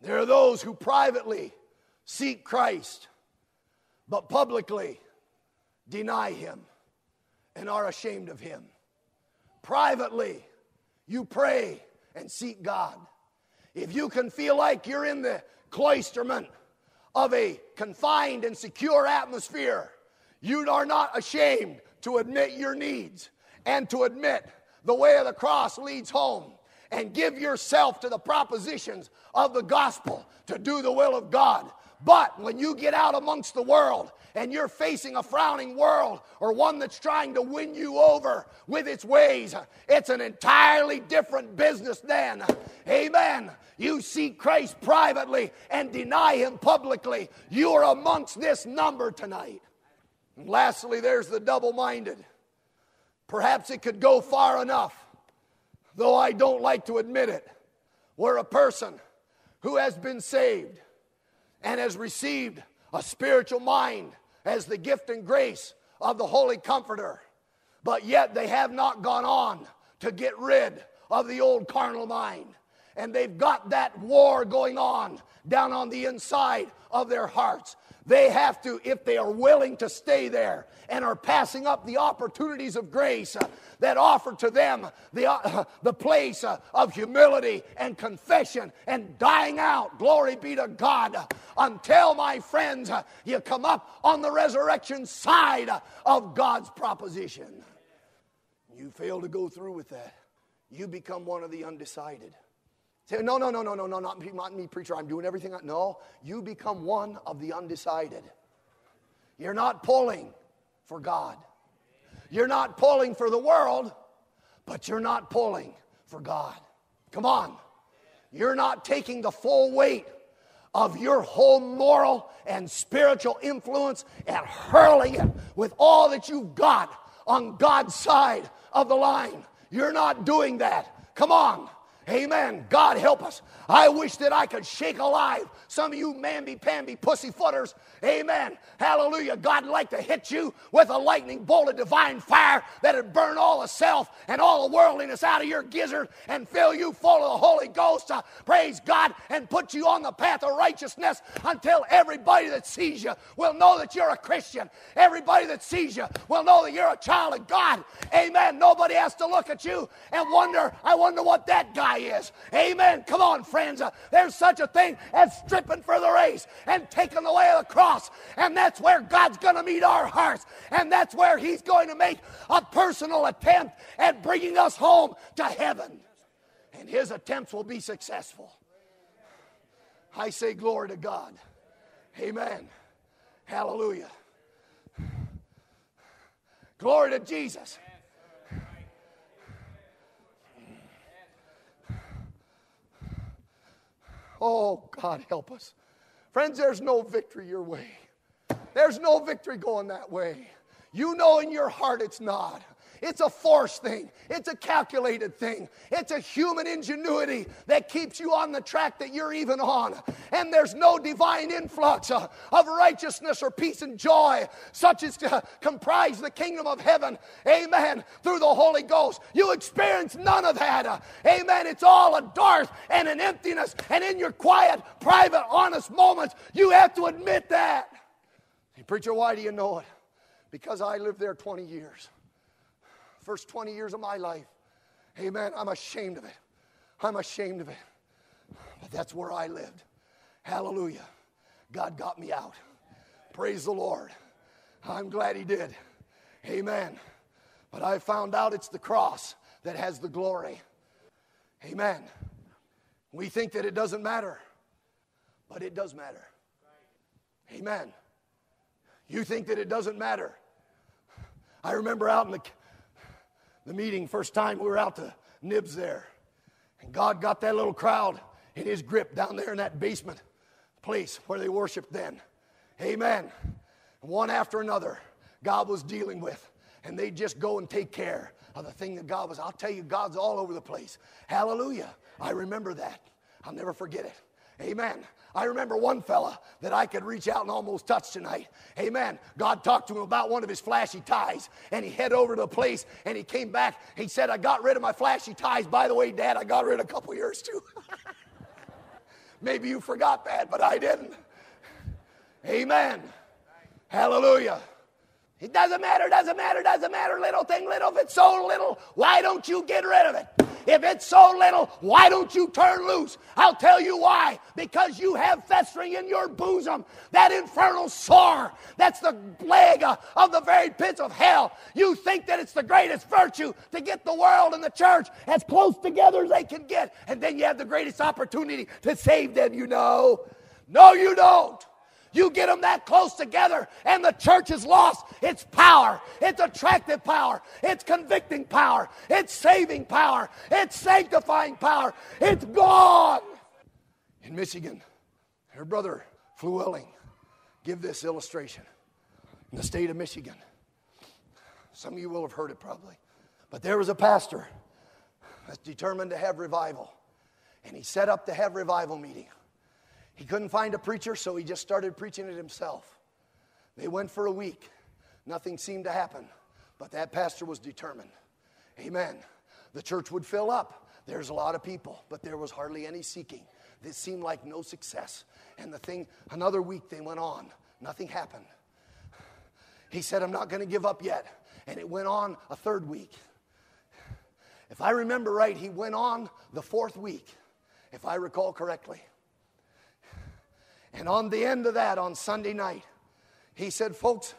There are those who privately seek Christ, but publicly deny him and are ashamed of him. Privately, you pray and seek God. If you can feel like you're in the cloisterment, of a confined and secure atmosphere, you are not ashamed to admit your needs and to admit the way of the cross leads home and give yourself to the propositions of the gospel to do the will of God. But when you get out amongst the world and you're facing a frowning world or one that's trying to win you over with its ways, it's an entirely different business then. Amen. You seek Christ privately and deny him publicly. You are amongst this number tonight. And lastly, there's the double minded. Perhaps it could go far enough, though I don't like to admit it, where a person who has been saved and has received a spiritual mind as the gift and grace of the Holy Comforter, but yet they have not gone on to get rid of the old carnal mind and they've got that war going on down on the inside of their hearts. They have to, if they are willing to stay there and are passing up the opportunities of grace uh, that offer to them the, uh, the place uh, of humility and confession and dying out, glory be to God, until, my friends, uh, you come up on the resurrection side of God's proposition. You fail to go through with that, you become one of the undecided. Say, no, no, no, no, no, no, not me, not me, preacher. I'm doing everything. I, no, you become one of the undecided. You're not pulling for God. You're not pulling for the world, but you're not pulling for God. Come on. You're not taking the full weight of your whole moral and spiritual influence and hurling it with all that you've got on God's side of the line. You're not doing that. Come on. Amen. God help us. I wish that I could shake alive some of you mamby-pamby pussyfooters. Amen. Hallelujah. God'd like to hit you with a lightning bolt of divine fire that'd burn all the self and all the worldliness out of your gizzard and fill you full of the Holy Ghost. Uh, praise God and put you on the path of righteousness until everybody that sees you will know that you're a Christian. Everybody that sees you will know that you're a child of God. Amen. Nobody has to look at you and wonder, I wonder what that guy is. Amen. Come on, friends. Uh, there's such a thing as stripping for the race and taking the way of the cross. And that's where God's going to meet our hearts. And that's where He's going to make a personal attempt at bringing us home to heaven. And His attempts will be successful. I say glory to God. Amen. Hallelujah. Glory to Jesus. Oh, God, help us. Friends, there's no victory your way. There's no victory going that way. You know in your heart it's not. It's a force thing. It's a calculated thing. It's a human ingenuity that keeps you on the track that you're even on. And there's no divine influx of, of righteousness or peace and joy, such as to comprise the kingdom of heaven. Amen. Through the Holy Ghost. You experience none of that. Amen. It's all a dearth and an emptiness. And in your quiet, private, honest moments, you have to admit that. Hey, preacher, why do you know it? Because I lived there 20 years first 20 years of my life. Amen. I'm ashamed of it. I'm ashamed of it. But that's where I lived. Hallelujah. God got me out. Praise the Lord. I'm glad He did. Amen. But I found out it's the cross that has the glory. Amen. We think that it doesn't matter, but it does matter. Amen. You think that it doesn't matter. I remember out in the the meeting, first time we were out to Nibs there. And God got that little crowd in his grip down there in that basement place where they worshiped then. Amen. One after another, God was dealing with. And they just go and take care of the thing that God was. I'll tell you, God's all over the place. Hallelujah. I remember that. I'll never forget it. Amen. I remember one fella that I could reach out and almost touch tonight. Amen. God talked to him about one of his flashy ties, and he head over to the place, and he came back. He said, "I got rid of my flashy ties. By the way, Dad, I got rid of a couple years too." Maybe you forgot that, but I didn't. Amen. Hallelujah. It doesn't matter, doesn't matter, doesn't matter. Little thing, little. If it's so little, why don't you get rid of it? If it's so little, why don't you turn loose? I'll tell you why. Because you have festering in your bosom that infernal sore. That's the plague of the very pits of hell. You think that it's the greatest virtue to get the world and the church as close together as they can get. And then you have the greatest opportunity to save them, you know. No, you don't. You get them that close together, and the church is lost. It's power, it's attractive power, it's convicting power, it's saving power, it's sanctifying power. It's gone. In Michigan, her brother, Fluelling, give this illustration. In the state of Michigan, some of you will have heard it probably, but there was a pastor that's determined to have revival, and he set up to have revival meeting. He couldn't find a preacher, so he just started preaching it himself. They went for a week. Nothing seemed to happen, but that pastor was determined. Amen. The church would fill up. There's a lot of people, but there was hardly any seeking. This seemed like no success. And the thing, another week they went on. Nothing happened. He said, I'm not going to give up yet. And it went on a third week. If I remember right, he went on the fourth week, if I recall correctly. And on the end of that, on Sunday night, he said, Folks,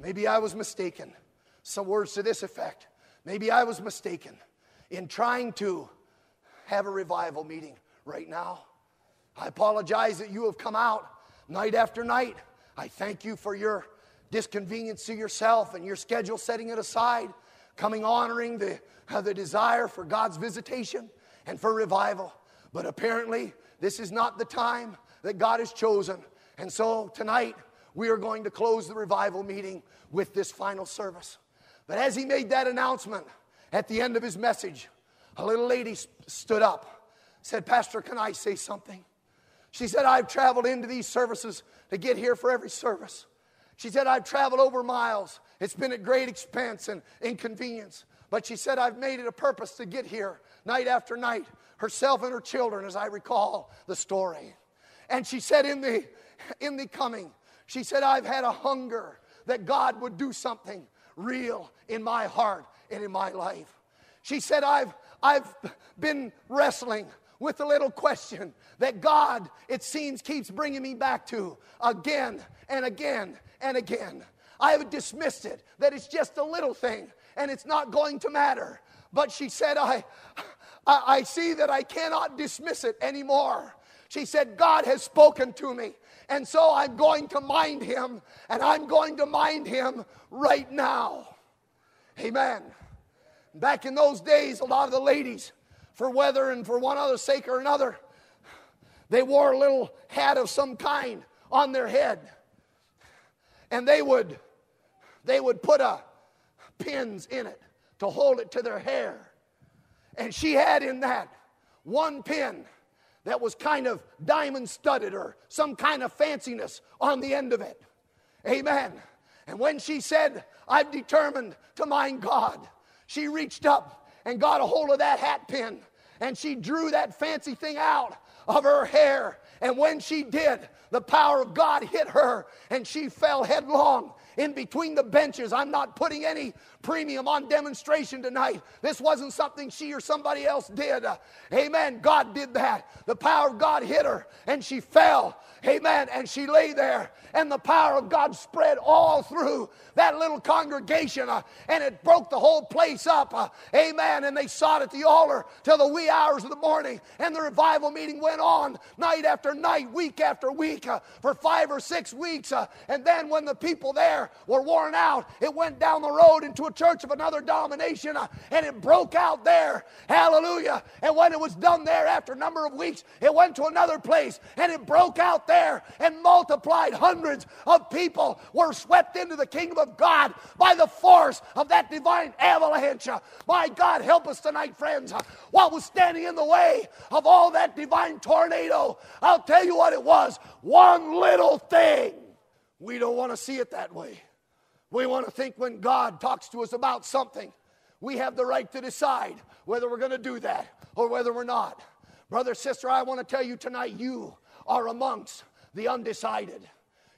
maybe I was mistaken. Some words to this effect. Maybe I was mistaken in trying to have a revival meeting right now. I apologize that you have come out night after night. I thank you for your disconvenience to yourself and your schedule setting it aside, coming honoring the, uh, the desire for God's visitation and for revival. But apparently, this is not the time that God has chosen. And so tonight, we are going to close the revival meeting with this final service. But as he made that announcement at the end of his message, a little lady stood up, said, Pastor, can I say something? She said, I've traveled into these services to get here for every service. She said, I've traveled over miles. It's been at great expense and inconvenience. But she said, I've made it a purpose to get here night after night, herself and her children, as I recall the story. And she said, in the, in the coming, she said, I've had a hunger that God would do something real in my heart and in my life. She said, I've, I've been wrestling with a little question that God, it seems, keeps bringing me back to again and again and again. I have dismissed it, that it's just a little thing and it's not going to matter. But she said, I, I, I see that I cannot dismiss it anymore. She said, God has spoken to me And so I'm going to mind him, and I'm going to mind him right now. Amen. Back in those days, a lot of the ladies, for weather and for one other sake or another, they wore a little hat of some kind on their head. And they would they would put a pins in it to hold it to their hair. And she had in that one pin that was kind of diamond studded or some kind of fanciness on the end of it. Amen. And when she said, I've determined to mind God, she reached up and got a hold of that hat pin and she drew that fancy thing out of her hair. And when she did, the power of God hit her and she fell headlong in between the benches. I'm not putting any premium on demonstration tonight. This wasn't something she or somebody else did. Uh, amen. God did that. The power of God hit her and she fell. Amen. And she lay there and the power of God spread all through that little congregation uh, and it broke the whole place up. Uh, amen. And they sought at the altar till the wee hours of the morning and the revival meeting went on night after night, week after week uh, for five or six weeks. Uh, and then when the people there were worn out, it went down the road into a church of another denomination uh, and it broke out there. Hallelujah. And when it was done there after a number of weeks, it went to another place and it broke out there and multiplied. Hundreds of people were swept into the kingdom of God by the force of that divine avalanche. My God, help us tonight, friends. What was standing in the way of all that divine tornado? I'll tell you what it was one little thing. We don't want to see it that way. We want to think when God talks to us about something, we have the right to decide whether we're going to do that or whether we're not. Brother, sister, I want to tell you tonight you are amongst the undecided.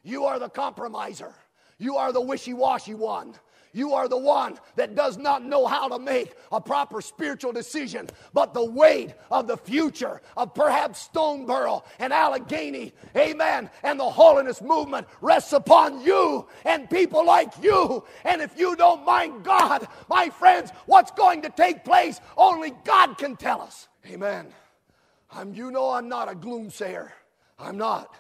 You are the compromiser. You are the wishy washy one. You are the one that does not know how to make a proper spiritual decision, but the weight of the future of perhaps Stoneboro and Allegheny, amen, and the holiness movement rests upon you and people like you. And if you don't mind God, my friends, what's going to take place, only God can tell us. Amen. I'm, you know, I'm not a gloomsayer. I'm not.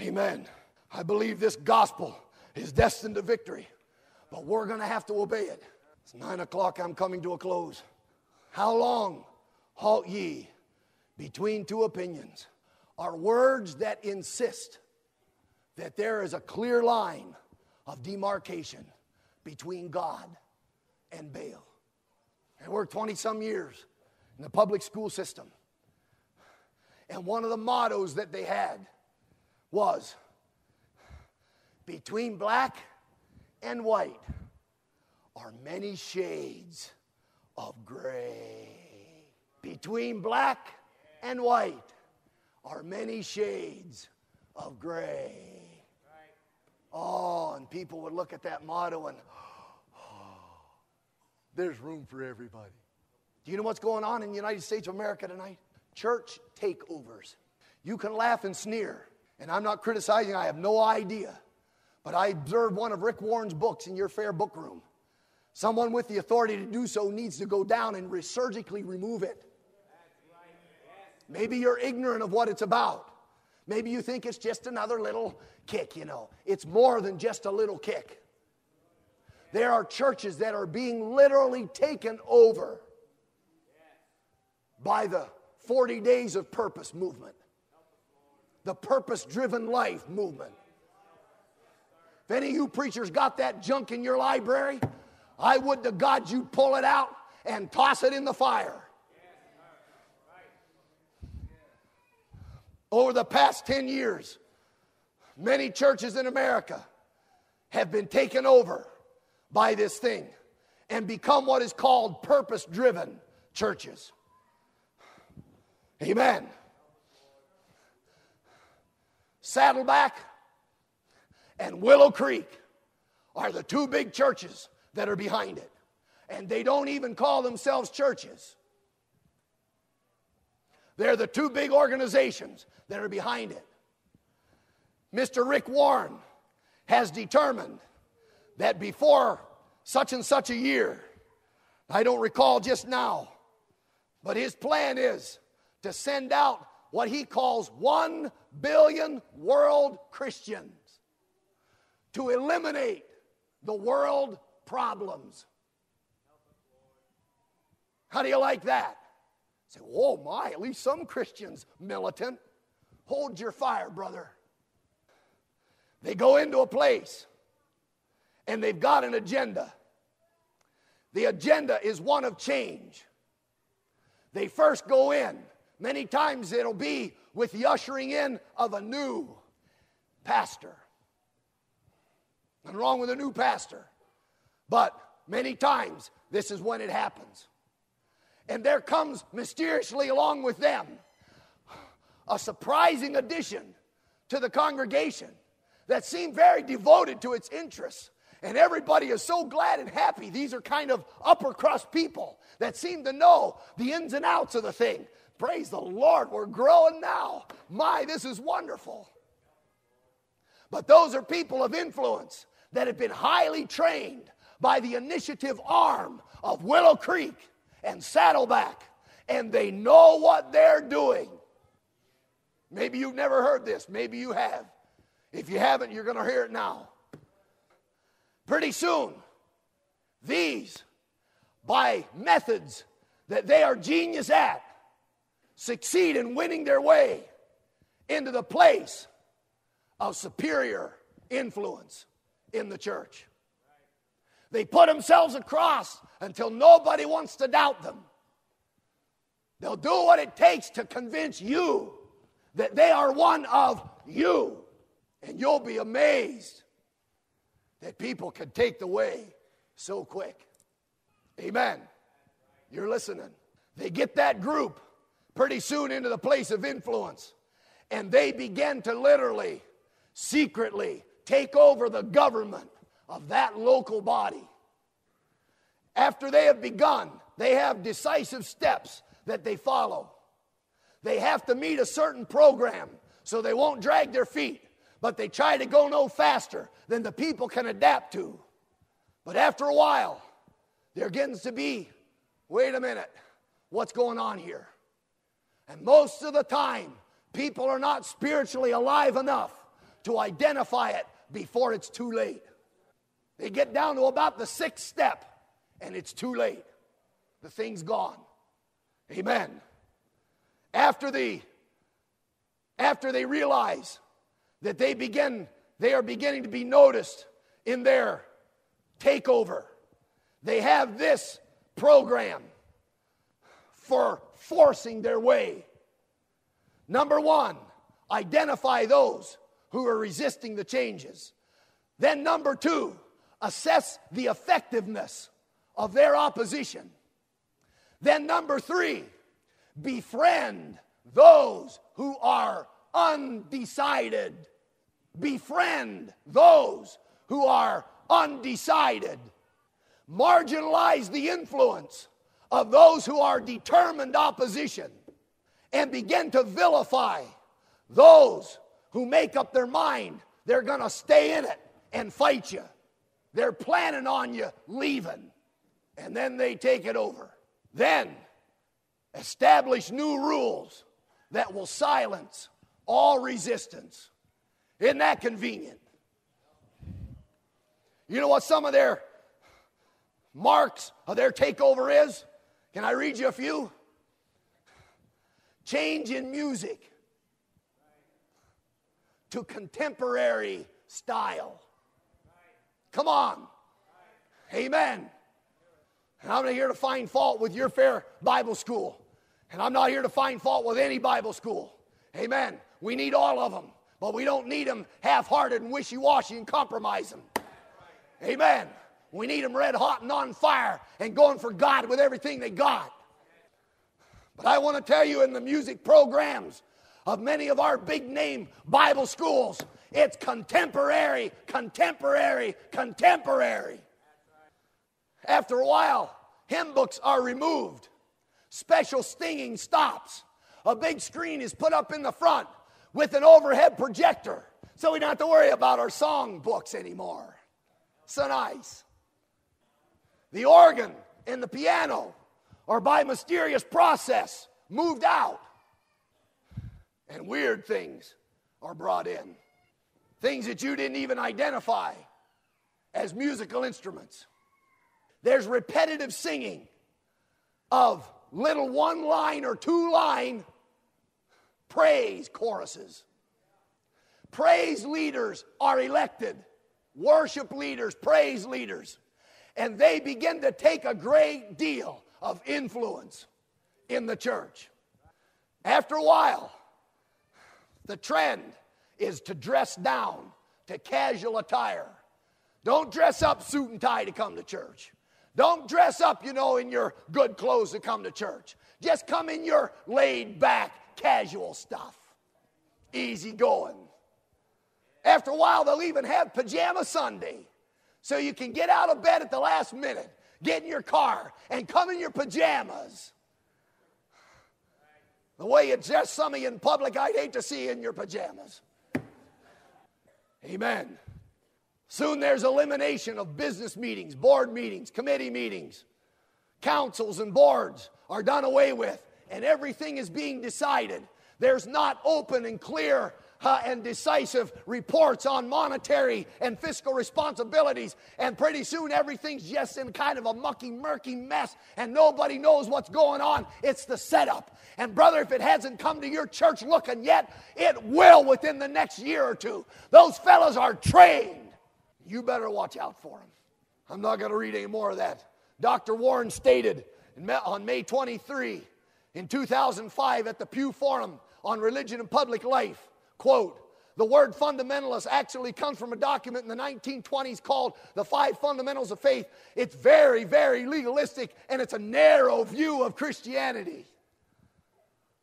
Amen. I believe this gospel is destined to victory but we're going to have to obey it. It's nine o'clock, I'm coming to a close. How long halt ye between two opinions? Are words that insist that there is a clear line of demarcation between God and Baal. I worked 20 some years in the public school system. And one of the mottos that they had was between black and white are many shades of gray. Between black and white are many shades of gray. Oh, and people would look at that motto and, oh, there's room for everybody. Do you know what's going on in the United States of America tonight? Church takeovers. You can laugh and sneer, and I'm not criticizing, I have no idea. But I observed one of Rick Warren's books in your fair book room. Someone with the authority to do so needs to go down and surgically remove it. Maybe you're ignorant of what it's about. Maybe you think it's just another little kick, you know. It's more than just a little kick. There are churches that are being literally taken over by the 40 Days of Purpose movement, the purpose driven life movement. If any of you preachers got that junk in your library, I would to God you'd pull it out and toss it in the fire. Over the past 10 years, many churches in America have been taken over by this thing and become what is called purpose driven churches. Amen. Saddleback and Willow Creek are the two big churches that are behind it. And they don't even call themselves churches. They're the two big organizations that are behind it. Mr. Rick Warren has determined that before such and such a year, I don't recall just now, but his plan is to send out what he calls 1 billion world Christians to eliminate the world problems. How do you like that? Say, oh my, at least some Christians militant. Hold your fire, brother. They go into a place and they've got an agenda. The agenda is one of change. They first go in. Many times it'll be with the ushering in of a new pastor. Nothing wrong with a new pastor. But many times this is when it happens. And there comes mysteriously along with them a surprising addition to the congregation that seemed very devoted to its interests. And everybody is so glad and happy. These are kind of upper crust people that seem to know the ins and outs of the thing. Praise the Lord, we're growing now. My, this is wonderful. But those are people of influence that have been highly trained by the initiative arm of Willow Creek and Saddleback, and they know what they're doing. Maybe you've never heard this, maybe you have. If you haven't, you're going to hear it now. Pretty soon, these, by methods that they are genius at, succeed in winning their way into the place of superior influence in the church. They put themselves across until nobody wants to doubt them. They'll do what it takes to convince you that they are one of you. And you'll be amazed that people can take the way so quick. Amen. You're listening. They get that group pretty soon into the place of influence, and they begin to literally, secretly take over the government of that local body. After they have begun, they have decisive steps that they follow. They have to meet a certain program so they won't drag their feet, but they try to go no faster than the people can adapt to. But after a while, there begins to be wait a minute, what's going on here? And most of the time, people are not spiritually alive enough to identify it before it's too late. They get down to about the sixth step, and it's too late. The thing's gone. Amen. After the after they realize that they begin they are beginning to be noticed in their takeover. They have this program for forcing their way. Number 1, identify those who are resisting the changes. Then number 2, assess the effectiveness of their opposition. Then, number three, befriend those who are undecided. Befriend those who are undecided. Marginalize the influence of those who are determined opposition and begin to vilify those who make up their mind they're going to stay in it and fight you. They're planning on you leaving, and then they take it over. Then establish new rules that will silence all resistance. Isn't that convenient? You know what some of their marks of their takeover is? Can I read you a few? Change in music to contemporary style. Come on. Amen. And I'm not here to find fault with your fair Bible school. And I'm not here to find fault with any Bible school. Amen. We need all of them, but we don't need them half hearted and wishy washy and compromise them. Amen. We need them red hot and on fire and going for God with everything they got. But I want to tell you in the music programs of many of our big name Bible schools, it's contemporary, contemporary, contemporary. After a while, hymn books are removed. Special stinging stops. A big screen is put up in the front with an overhead projector so we don't have to worry about our song books anymore. So nice. The organ and the piano are by mysterious process moved out. And weird things are brought in. Things that you didn't even identify as musical instruments. There's repetitive singing of little one line or two line praise choruses. Praise leaders are elected, worship leaders, praise leaders, and they begin to take a great deal of influence in the church. After a while, the trend is to dress down to casual attire. Don't dress up suit and tie to come to church. Don't dress up, you know, in your good clothes to come to church. Just come in your laid back, casual stuff. Easy going. After a while, they'll even have Pajama Sunday. So you can get out of bed at the last minute, get in your car, and come in your pajamas. The way you dress some of you in public, I'd hate to see you in your pajamas. Amen. Soon there's elimination of business meetings, board meetings, committee meetings. Councils and boards are done away with, and everything is being decided. There's not open and clear uh, and decisive reports on monetary and fiscal responsibilities. And pretty soon everything's just in kind of a mucky, murky mess, and nobody knows what's going on. It's the setup. And brother, if it hasn't come to your church looking yet, it will within the next year or two. Those fellows are trained you better watch out for them. I'm not going to read any more of that. Dr. Warren stated on May 23 in 2005 at the Pew Forum on Religion and Public Life, quote, the word fundamentalist actually comes from a document in the 1920s called The Five Fundamentals of Faith. It's very, very legalistic and it's a narrow view of Christianity.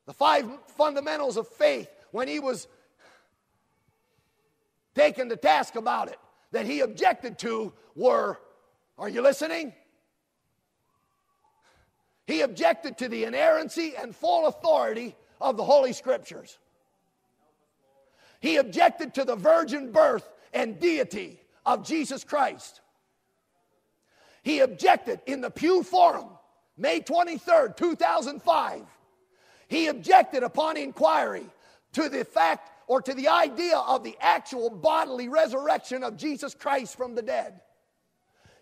The five fundamentals of faith, when he was taken to task about it, that he objected to were are you listening? He objected to the inerrancy and full authority of the Holy Scriptures. He objected to the virgin birth and deity of Jesus Christ. He objected in the Pew Forum, May 23rd, 2005. He objected upon inquiry to the fact or to the idea of the actual bodily resurrection of Jesus Christ from the dead.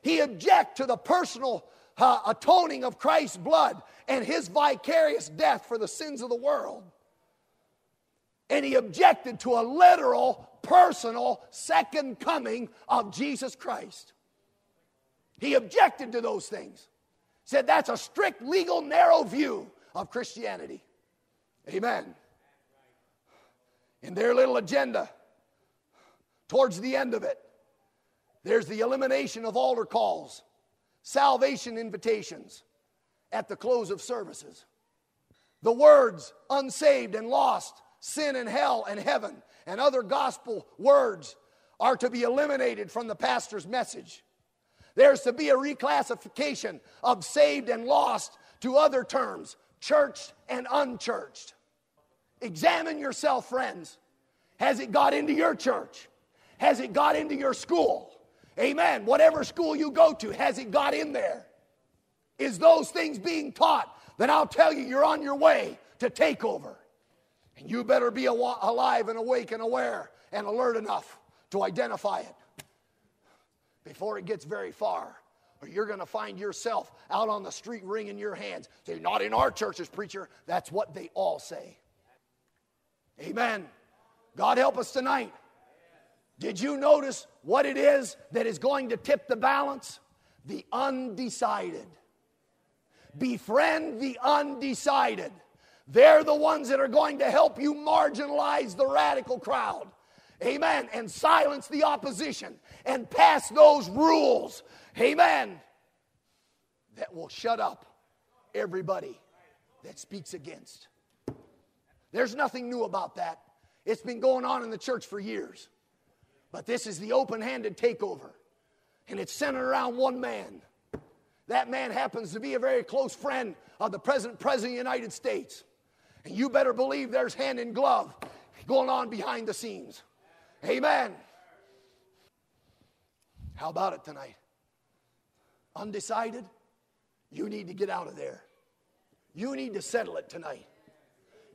He object to the personal uh, atoning of Christ's blood and his vicarious death for the sins of the world. And he objected to a literal, personal second coming of Jesus Christ. He objected to those things. Said that's a strict, legal, narrow view of Christianity. Amen in their little agenda, towards the end of it, there's the elimination of altar calls, salvation invitations at the close of services. The words unsaved and lost, sin and hell and heaven, and other gospel words are to be eliminated from the pastor's message. There's to be a reclassification of saved and lost to other terms, churched and unchurched. Examine yourself, friends. Has it got into your church? Has it got into your school? Amen. Whatever school you go to, has it got in there? Is those things being taught? Then I'll tell you, you're on your way to take over. And you better be alive and awake and aware and alert enough to identify it before it gets very far. Or you're going to find yourself out on the street wringing your hands. Say, not in our churches, preacher. That's what they all say. Amen. God help us tonight. Did you notice what it is that is going to tip the balance? The undecided. Befriend the undecided. They're the ones that are going to help you marginalize the radical crowd. Amen. And silence the opposition and pass those rules. Amen. That will shut up everybody that speaks against. There's nothing new about that. It's been going on in the church for years. But this is the open handed takeover. And it's centered around one man. That man happens to be a very close friend of the present President of the United States. And you better believe there's hand in glove going on behind the scenes. Amen. How about it tonight? Undecided? You need to get out of there. You need to settle it tonight.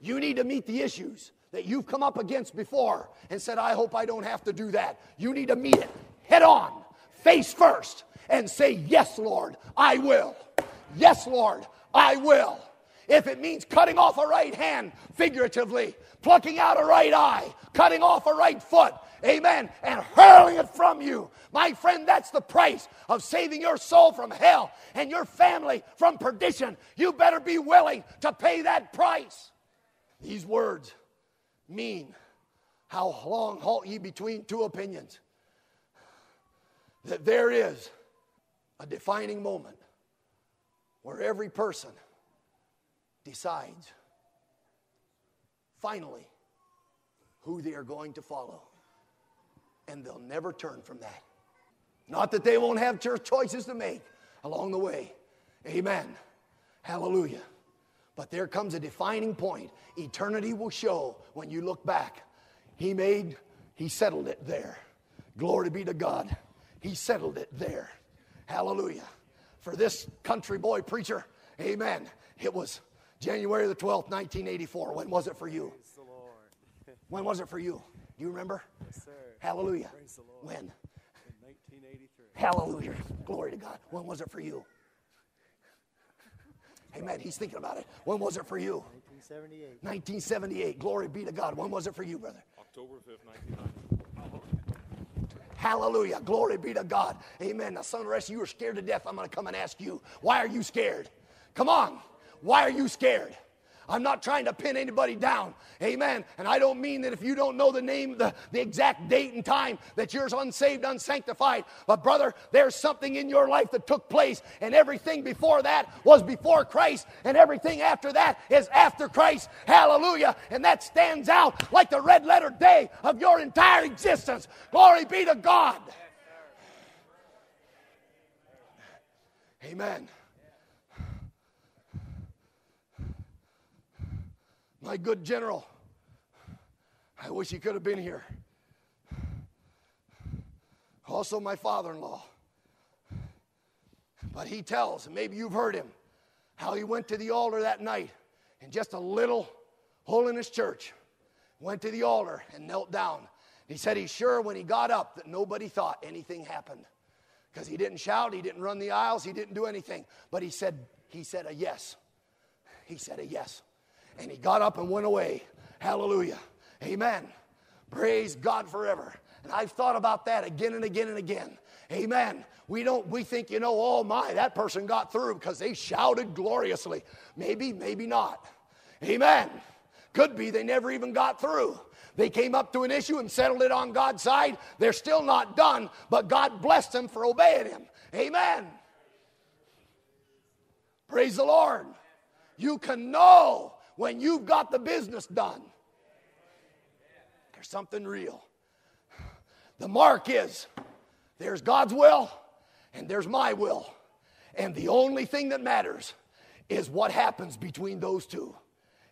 You need to meet the issues. that you've come up against before and said, I hope I don't have to do that. You need to meet it head on, face first, and say, Yes, Lord, I will. Yes, Lord, I will. If it means cutting off a right hand, figuratively, plucking out a right eye, cutting off a right foot, amen, and hurling it from you. My friend, that's the price of saving your soul from hell and your family from perdition. You better be willing to pay that price. These words mean how long halt ye between two opinions? That there is a defining moment where every person decides finally who they are going to follow. And they'll never turn from that. Not that they won't have choices to make along the way. Amen. Hallelujah. But there comes a defining point. Eternity will show when you look back. He made, he settled it there. Glory be to God. He settled it there. Hallelujah. For this country boy preacher, amen. It was January the 12th, 1984. When was it for you? When was it for you? Do you remember? Yes, sir. Hallelujah. Praise the Lord. When? In 1983. Hallelujah. Glory to God. When was it for you? Hey Amen. He's thinking about it. When was it for you? 1978. 1978. Glory be to God. When was it for you, brother? October 5th, 1990. Hallelujah. Glory be to God. Amen. Now, some of the rest of you are scared to death. I'm going to come and ask you, why are you scared? Come on. Why are you scared? I'm not trying to pin anybody down. Amen. And I don't mean that if you don't know the name, the, the exact date and time, that you're unsaved, unsanctified. But, brother, there's something in your life that took place, and everything before that was before Christ, and everything after that is after Christ. Hallelujah. And that stands out like the red letter day of your entire existence. Glory be to God. Amen. My good general, I wish he could have been here. Also, my father in law. But he tells, and maybe you've heard him, how he went to the altar that night in just a little holiness church. Went to the altar and knelt down. He said he's sure when he got up that nobody thought anything happened. Because he didn't shout, he didn't run the aisles, he didn't do anything. But he said, he said a yes. He said a yes. And he got up and went away. Hallelujah. Amen. Praise God forever. And I've thought about that again and again and again. Amen. We don't we think, you know, oh my, that person got through because they shouted gloriously. Maybe, maybe not. Amen. Could be they never even got through. They came up to an issue and settled it on God's side. They're still not done, but God blessed them for obeying Him. Amen. Praise the Lord. You can know when you've got the business done. There's something real. The mark is there's God's will and there's my will. And the only thing that matters is what happens between those two.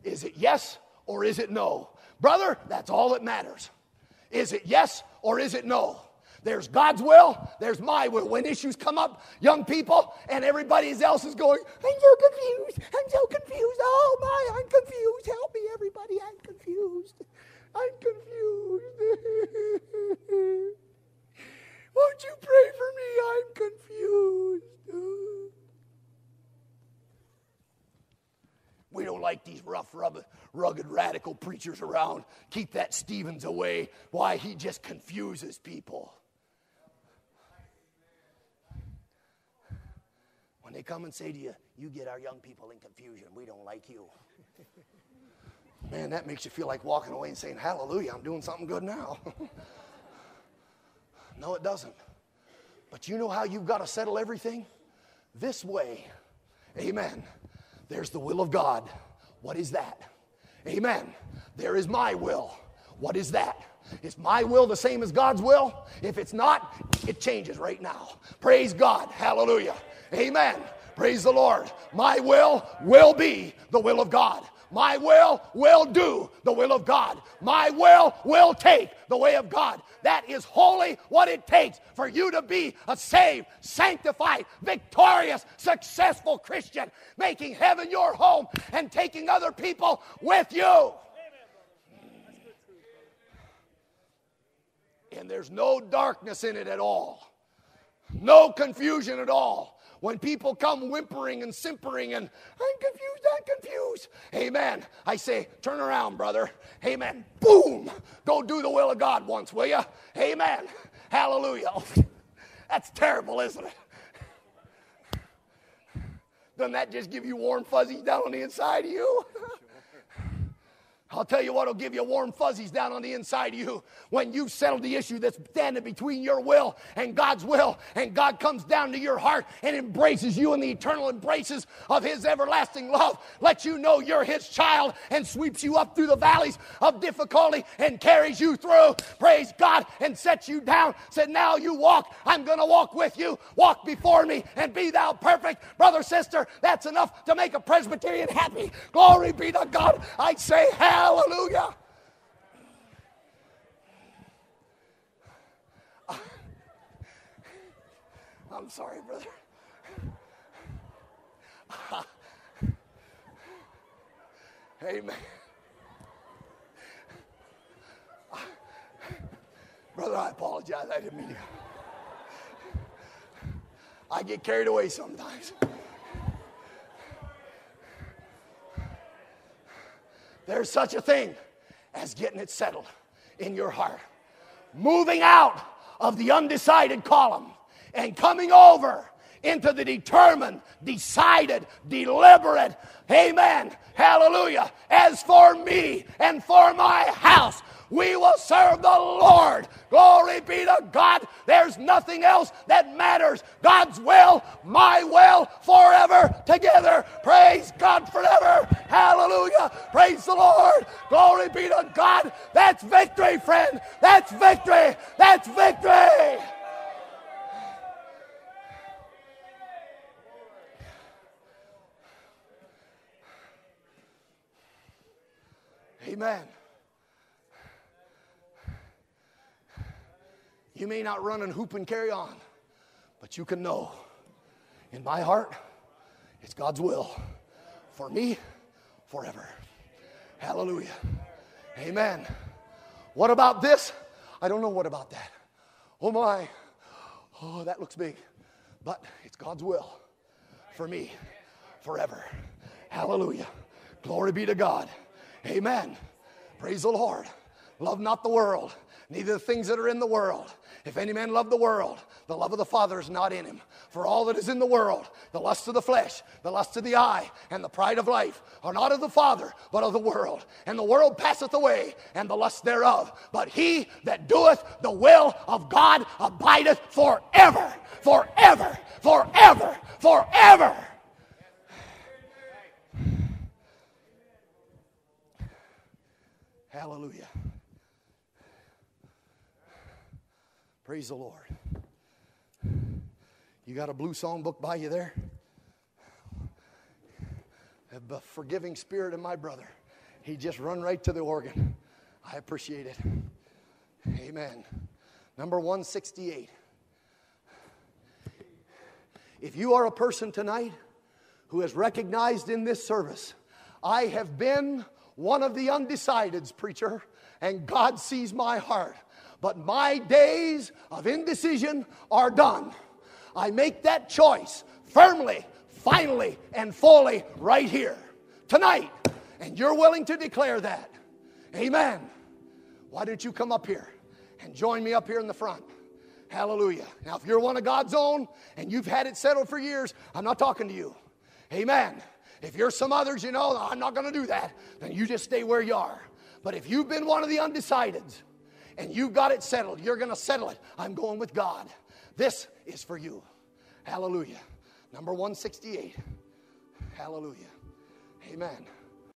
Is it yes or is it no? Brother, that's all that matters. Is it yes or is it no? There's God's will, there's my will. When issues come up, young people, and everybody else is going, I'm so confused, I'm so confused, oh my, I'm confused, help me, everybody, I'm confused. I'm confused. Won't you pray for me? I'm confused. We don't like these rough, rugged, radical preachers around. Keep that Stevens away. Why? He just confuses people. When they come and say to you, You get our young people in confusion, we don't like you. Man, that makes you feel like walking away and saying, Hallelujah, I'm doing something good now. no, it doesn't. But you know how you've got to settle everything? This way. Amen. There's the will of God. What is that? Amen. There is my will. What is that? Is my will the same as God's will? If it's not, it changes right now. Praise God. Hallelujah. Amen. Praise the Lord. My will will be the will of God. My will will do the will of God. My will will take the way of God. That is wholly what it takes for you to be a saved, sanctified, victorious, successful Christian, making heaven your home and taking other people with you. And there's no darkness in it at all. No confusion at all. When people come whimpering and simpering and I'm confused, I'm confused. Amen. I say, turn around, brother. Amen. Boom. Go do the will of God once, will you? Amen. Hallelujah. That's terrible, isn't it? Doesn't that just give you warm fuzzies down on the inside of you? I'll tell you what will give you warm fuzzies down on the inside of you when you've settled the issue that's standing between your will and God's will, and God comes down to your heart and embraces you in the eternal embraces of His everlasting love, lets you know you're His child, and sweeps you up through the valleys of difficulty and carries you through. Praise God and sets you down. Said, Now you walk. I'm going to walk with you. Walk before me and be thou perfect. Brother, sister, that's enough to make a Presbyterian happy. Glory be to God. I say, Hallelujah. I'm sorry, brother. Amen. Brother, I apologize. I didn't mean to. I get carried away sometimes. There's such a thing as getting it settled in your heart. Moving out of the undecided column and coming over into the determined, decided, deliberate, amen, hallelujah. As for me and for my house, we will serve the Lord. Glory be to God. There's nothing else that matters. God's will, my will, forever together. Praise God forever. Hallelujah. Praise the Lord. Glory be to God. That's victory, friend. That's victory. That's victory. Amen. You may not run and hoop and carry on, but you can know in my heart, it's God's will for me forever. Hallelujah. Amen. What about this? I don't know what about that. Oh my. Oh, that looks big. But it's God's will for me forever. Hallelujah. Glory be to God. Amen. Praise the Lord. Love not the world, neither the things that are in the world. If any man love the world, the love of the Father is not in him. For all that is in the world, the lust of the flesh, the lust of the eye, and the pride of life, are not of the Father, but of the world. And the world passeth away, and the lust thereof. But he that doeth the will of God abideth forever, forever, forever, forever. Hallelujah. Praise the Lord. You got a blue songbook by you there? A forgiving spirit in my brother. He just run right to the organ. I appreciate it. Amen. Number 168. If you are a person tonight who has recognized in this service, I have been one of the undecideds, preacher, and God sees my heart. But my days of indecision are done. I make that choice firmly, finally, and fully right here, tonight. And you're willing to declare that. Amen. Why don't you come up here and join me up here in the front? Hallelujah. Now, if you're one of God's own and you've had it settled for years, I'm not talking to you. Amen. If you're some others, you know, I'm not going to do that, then you just stay where you are. But if you've been one of the undecideds and you got it settled, you're going to settle it. I'm going with God. This is for you. Hallelujah. Number 168. Hallelujah. Amen.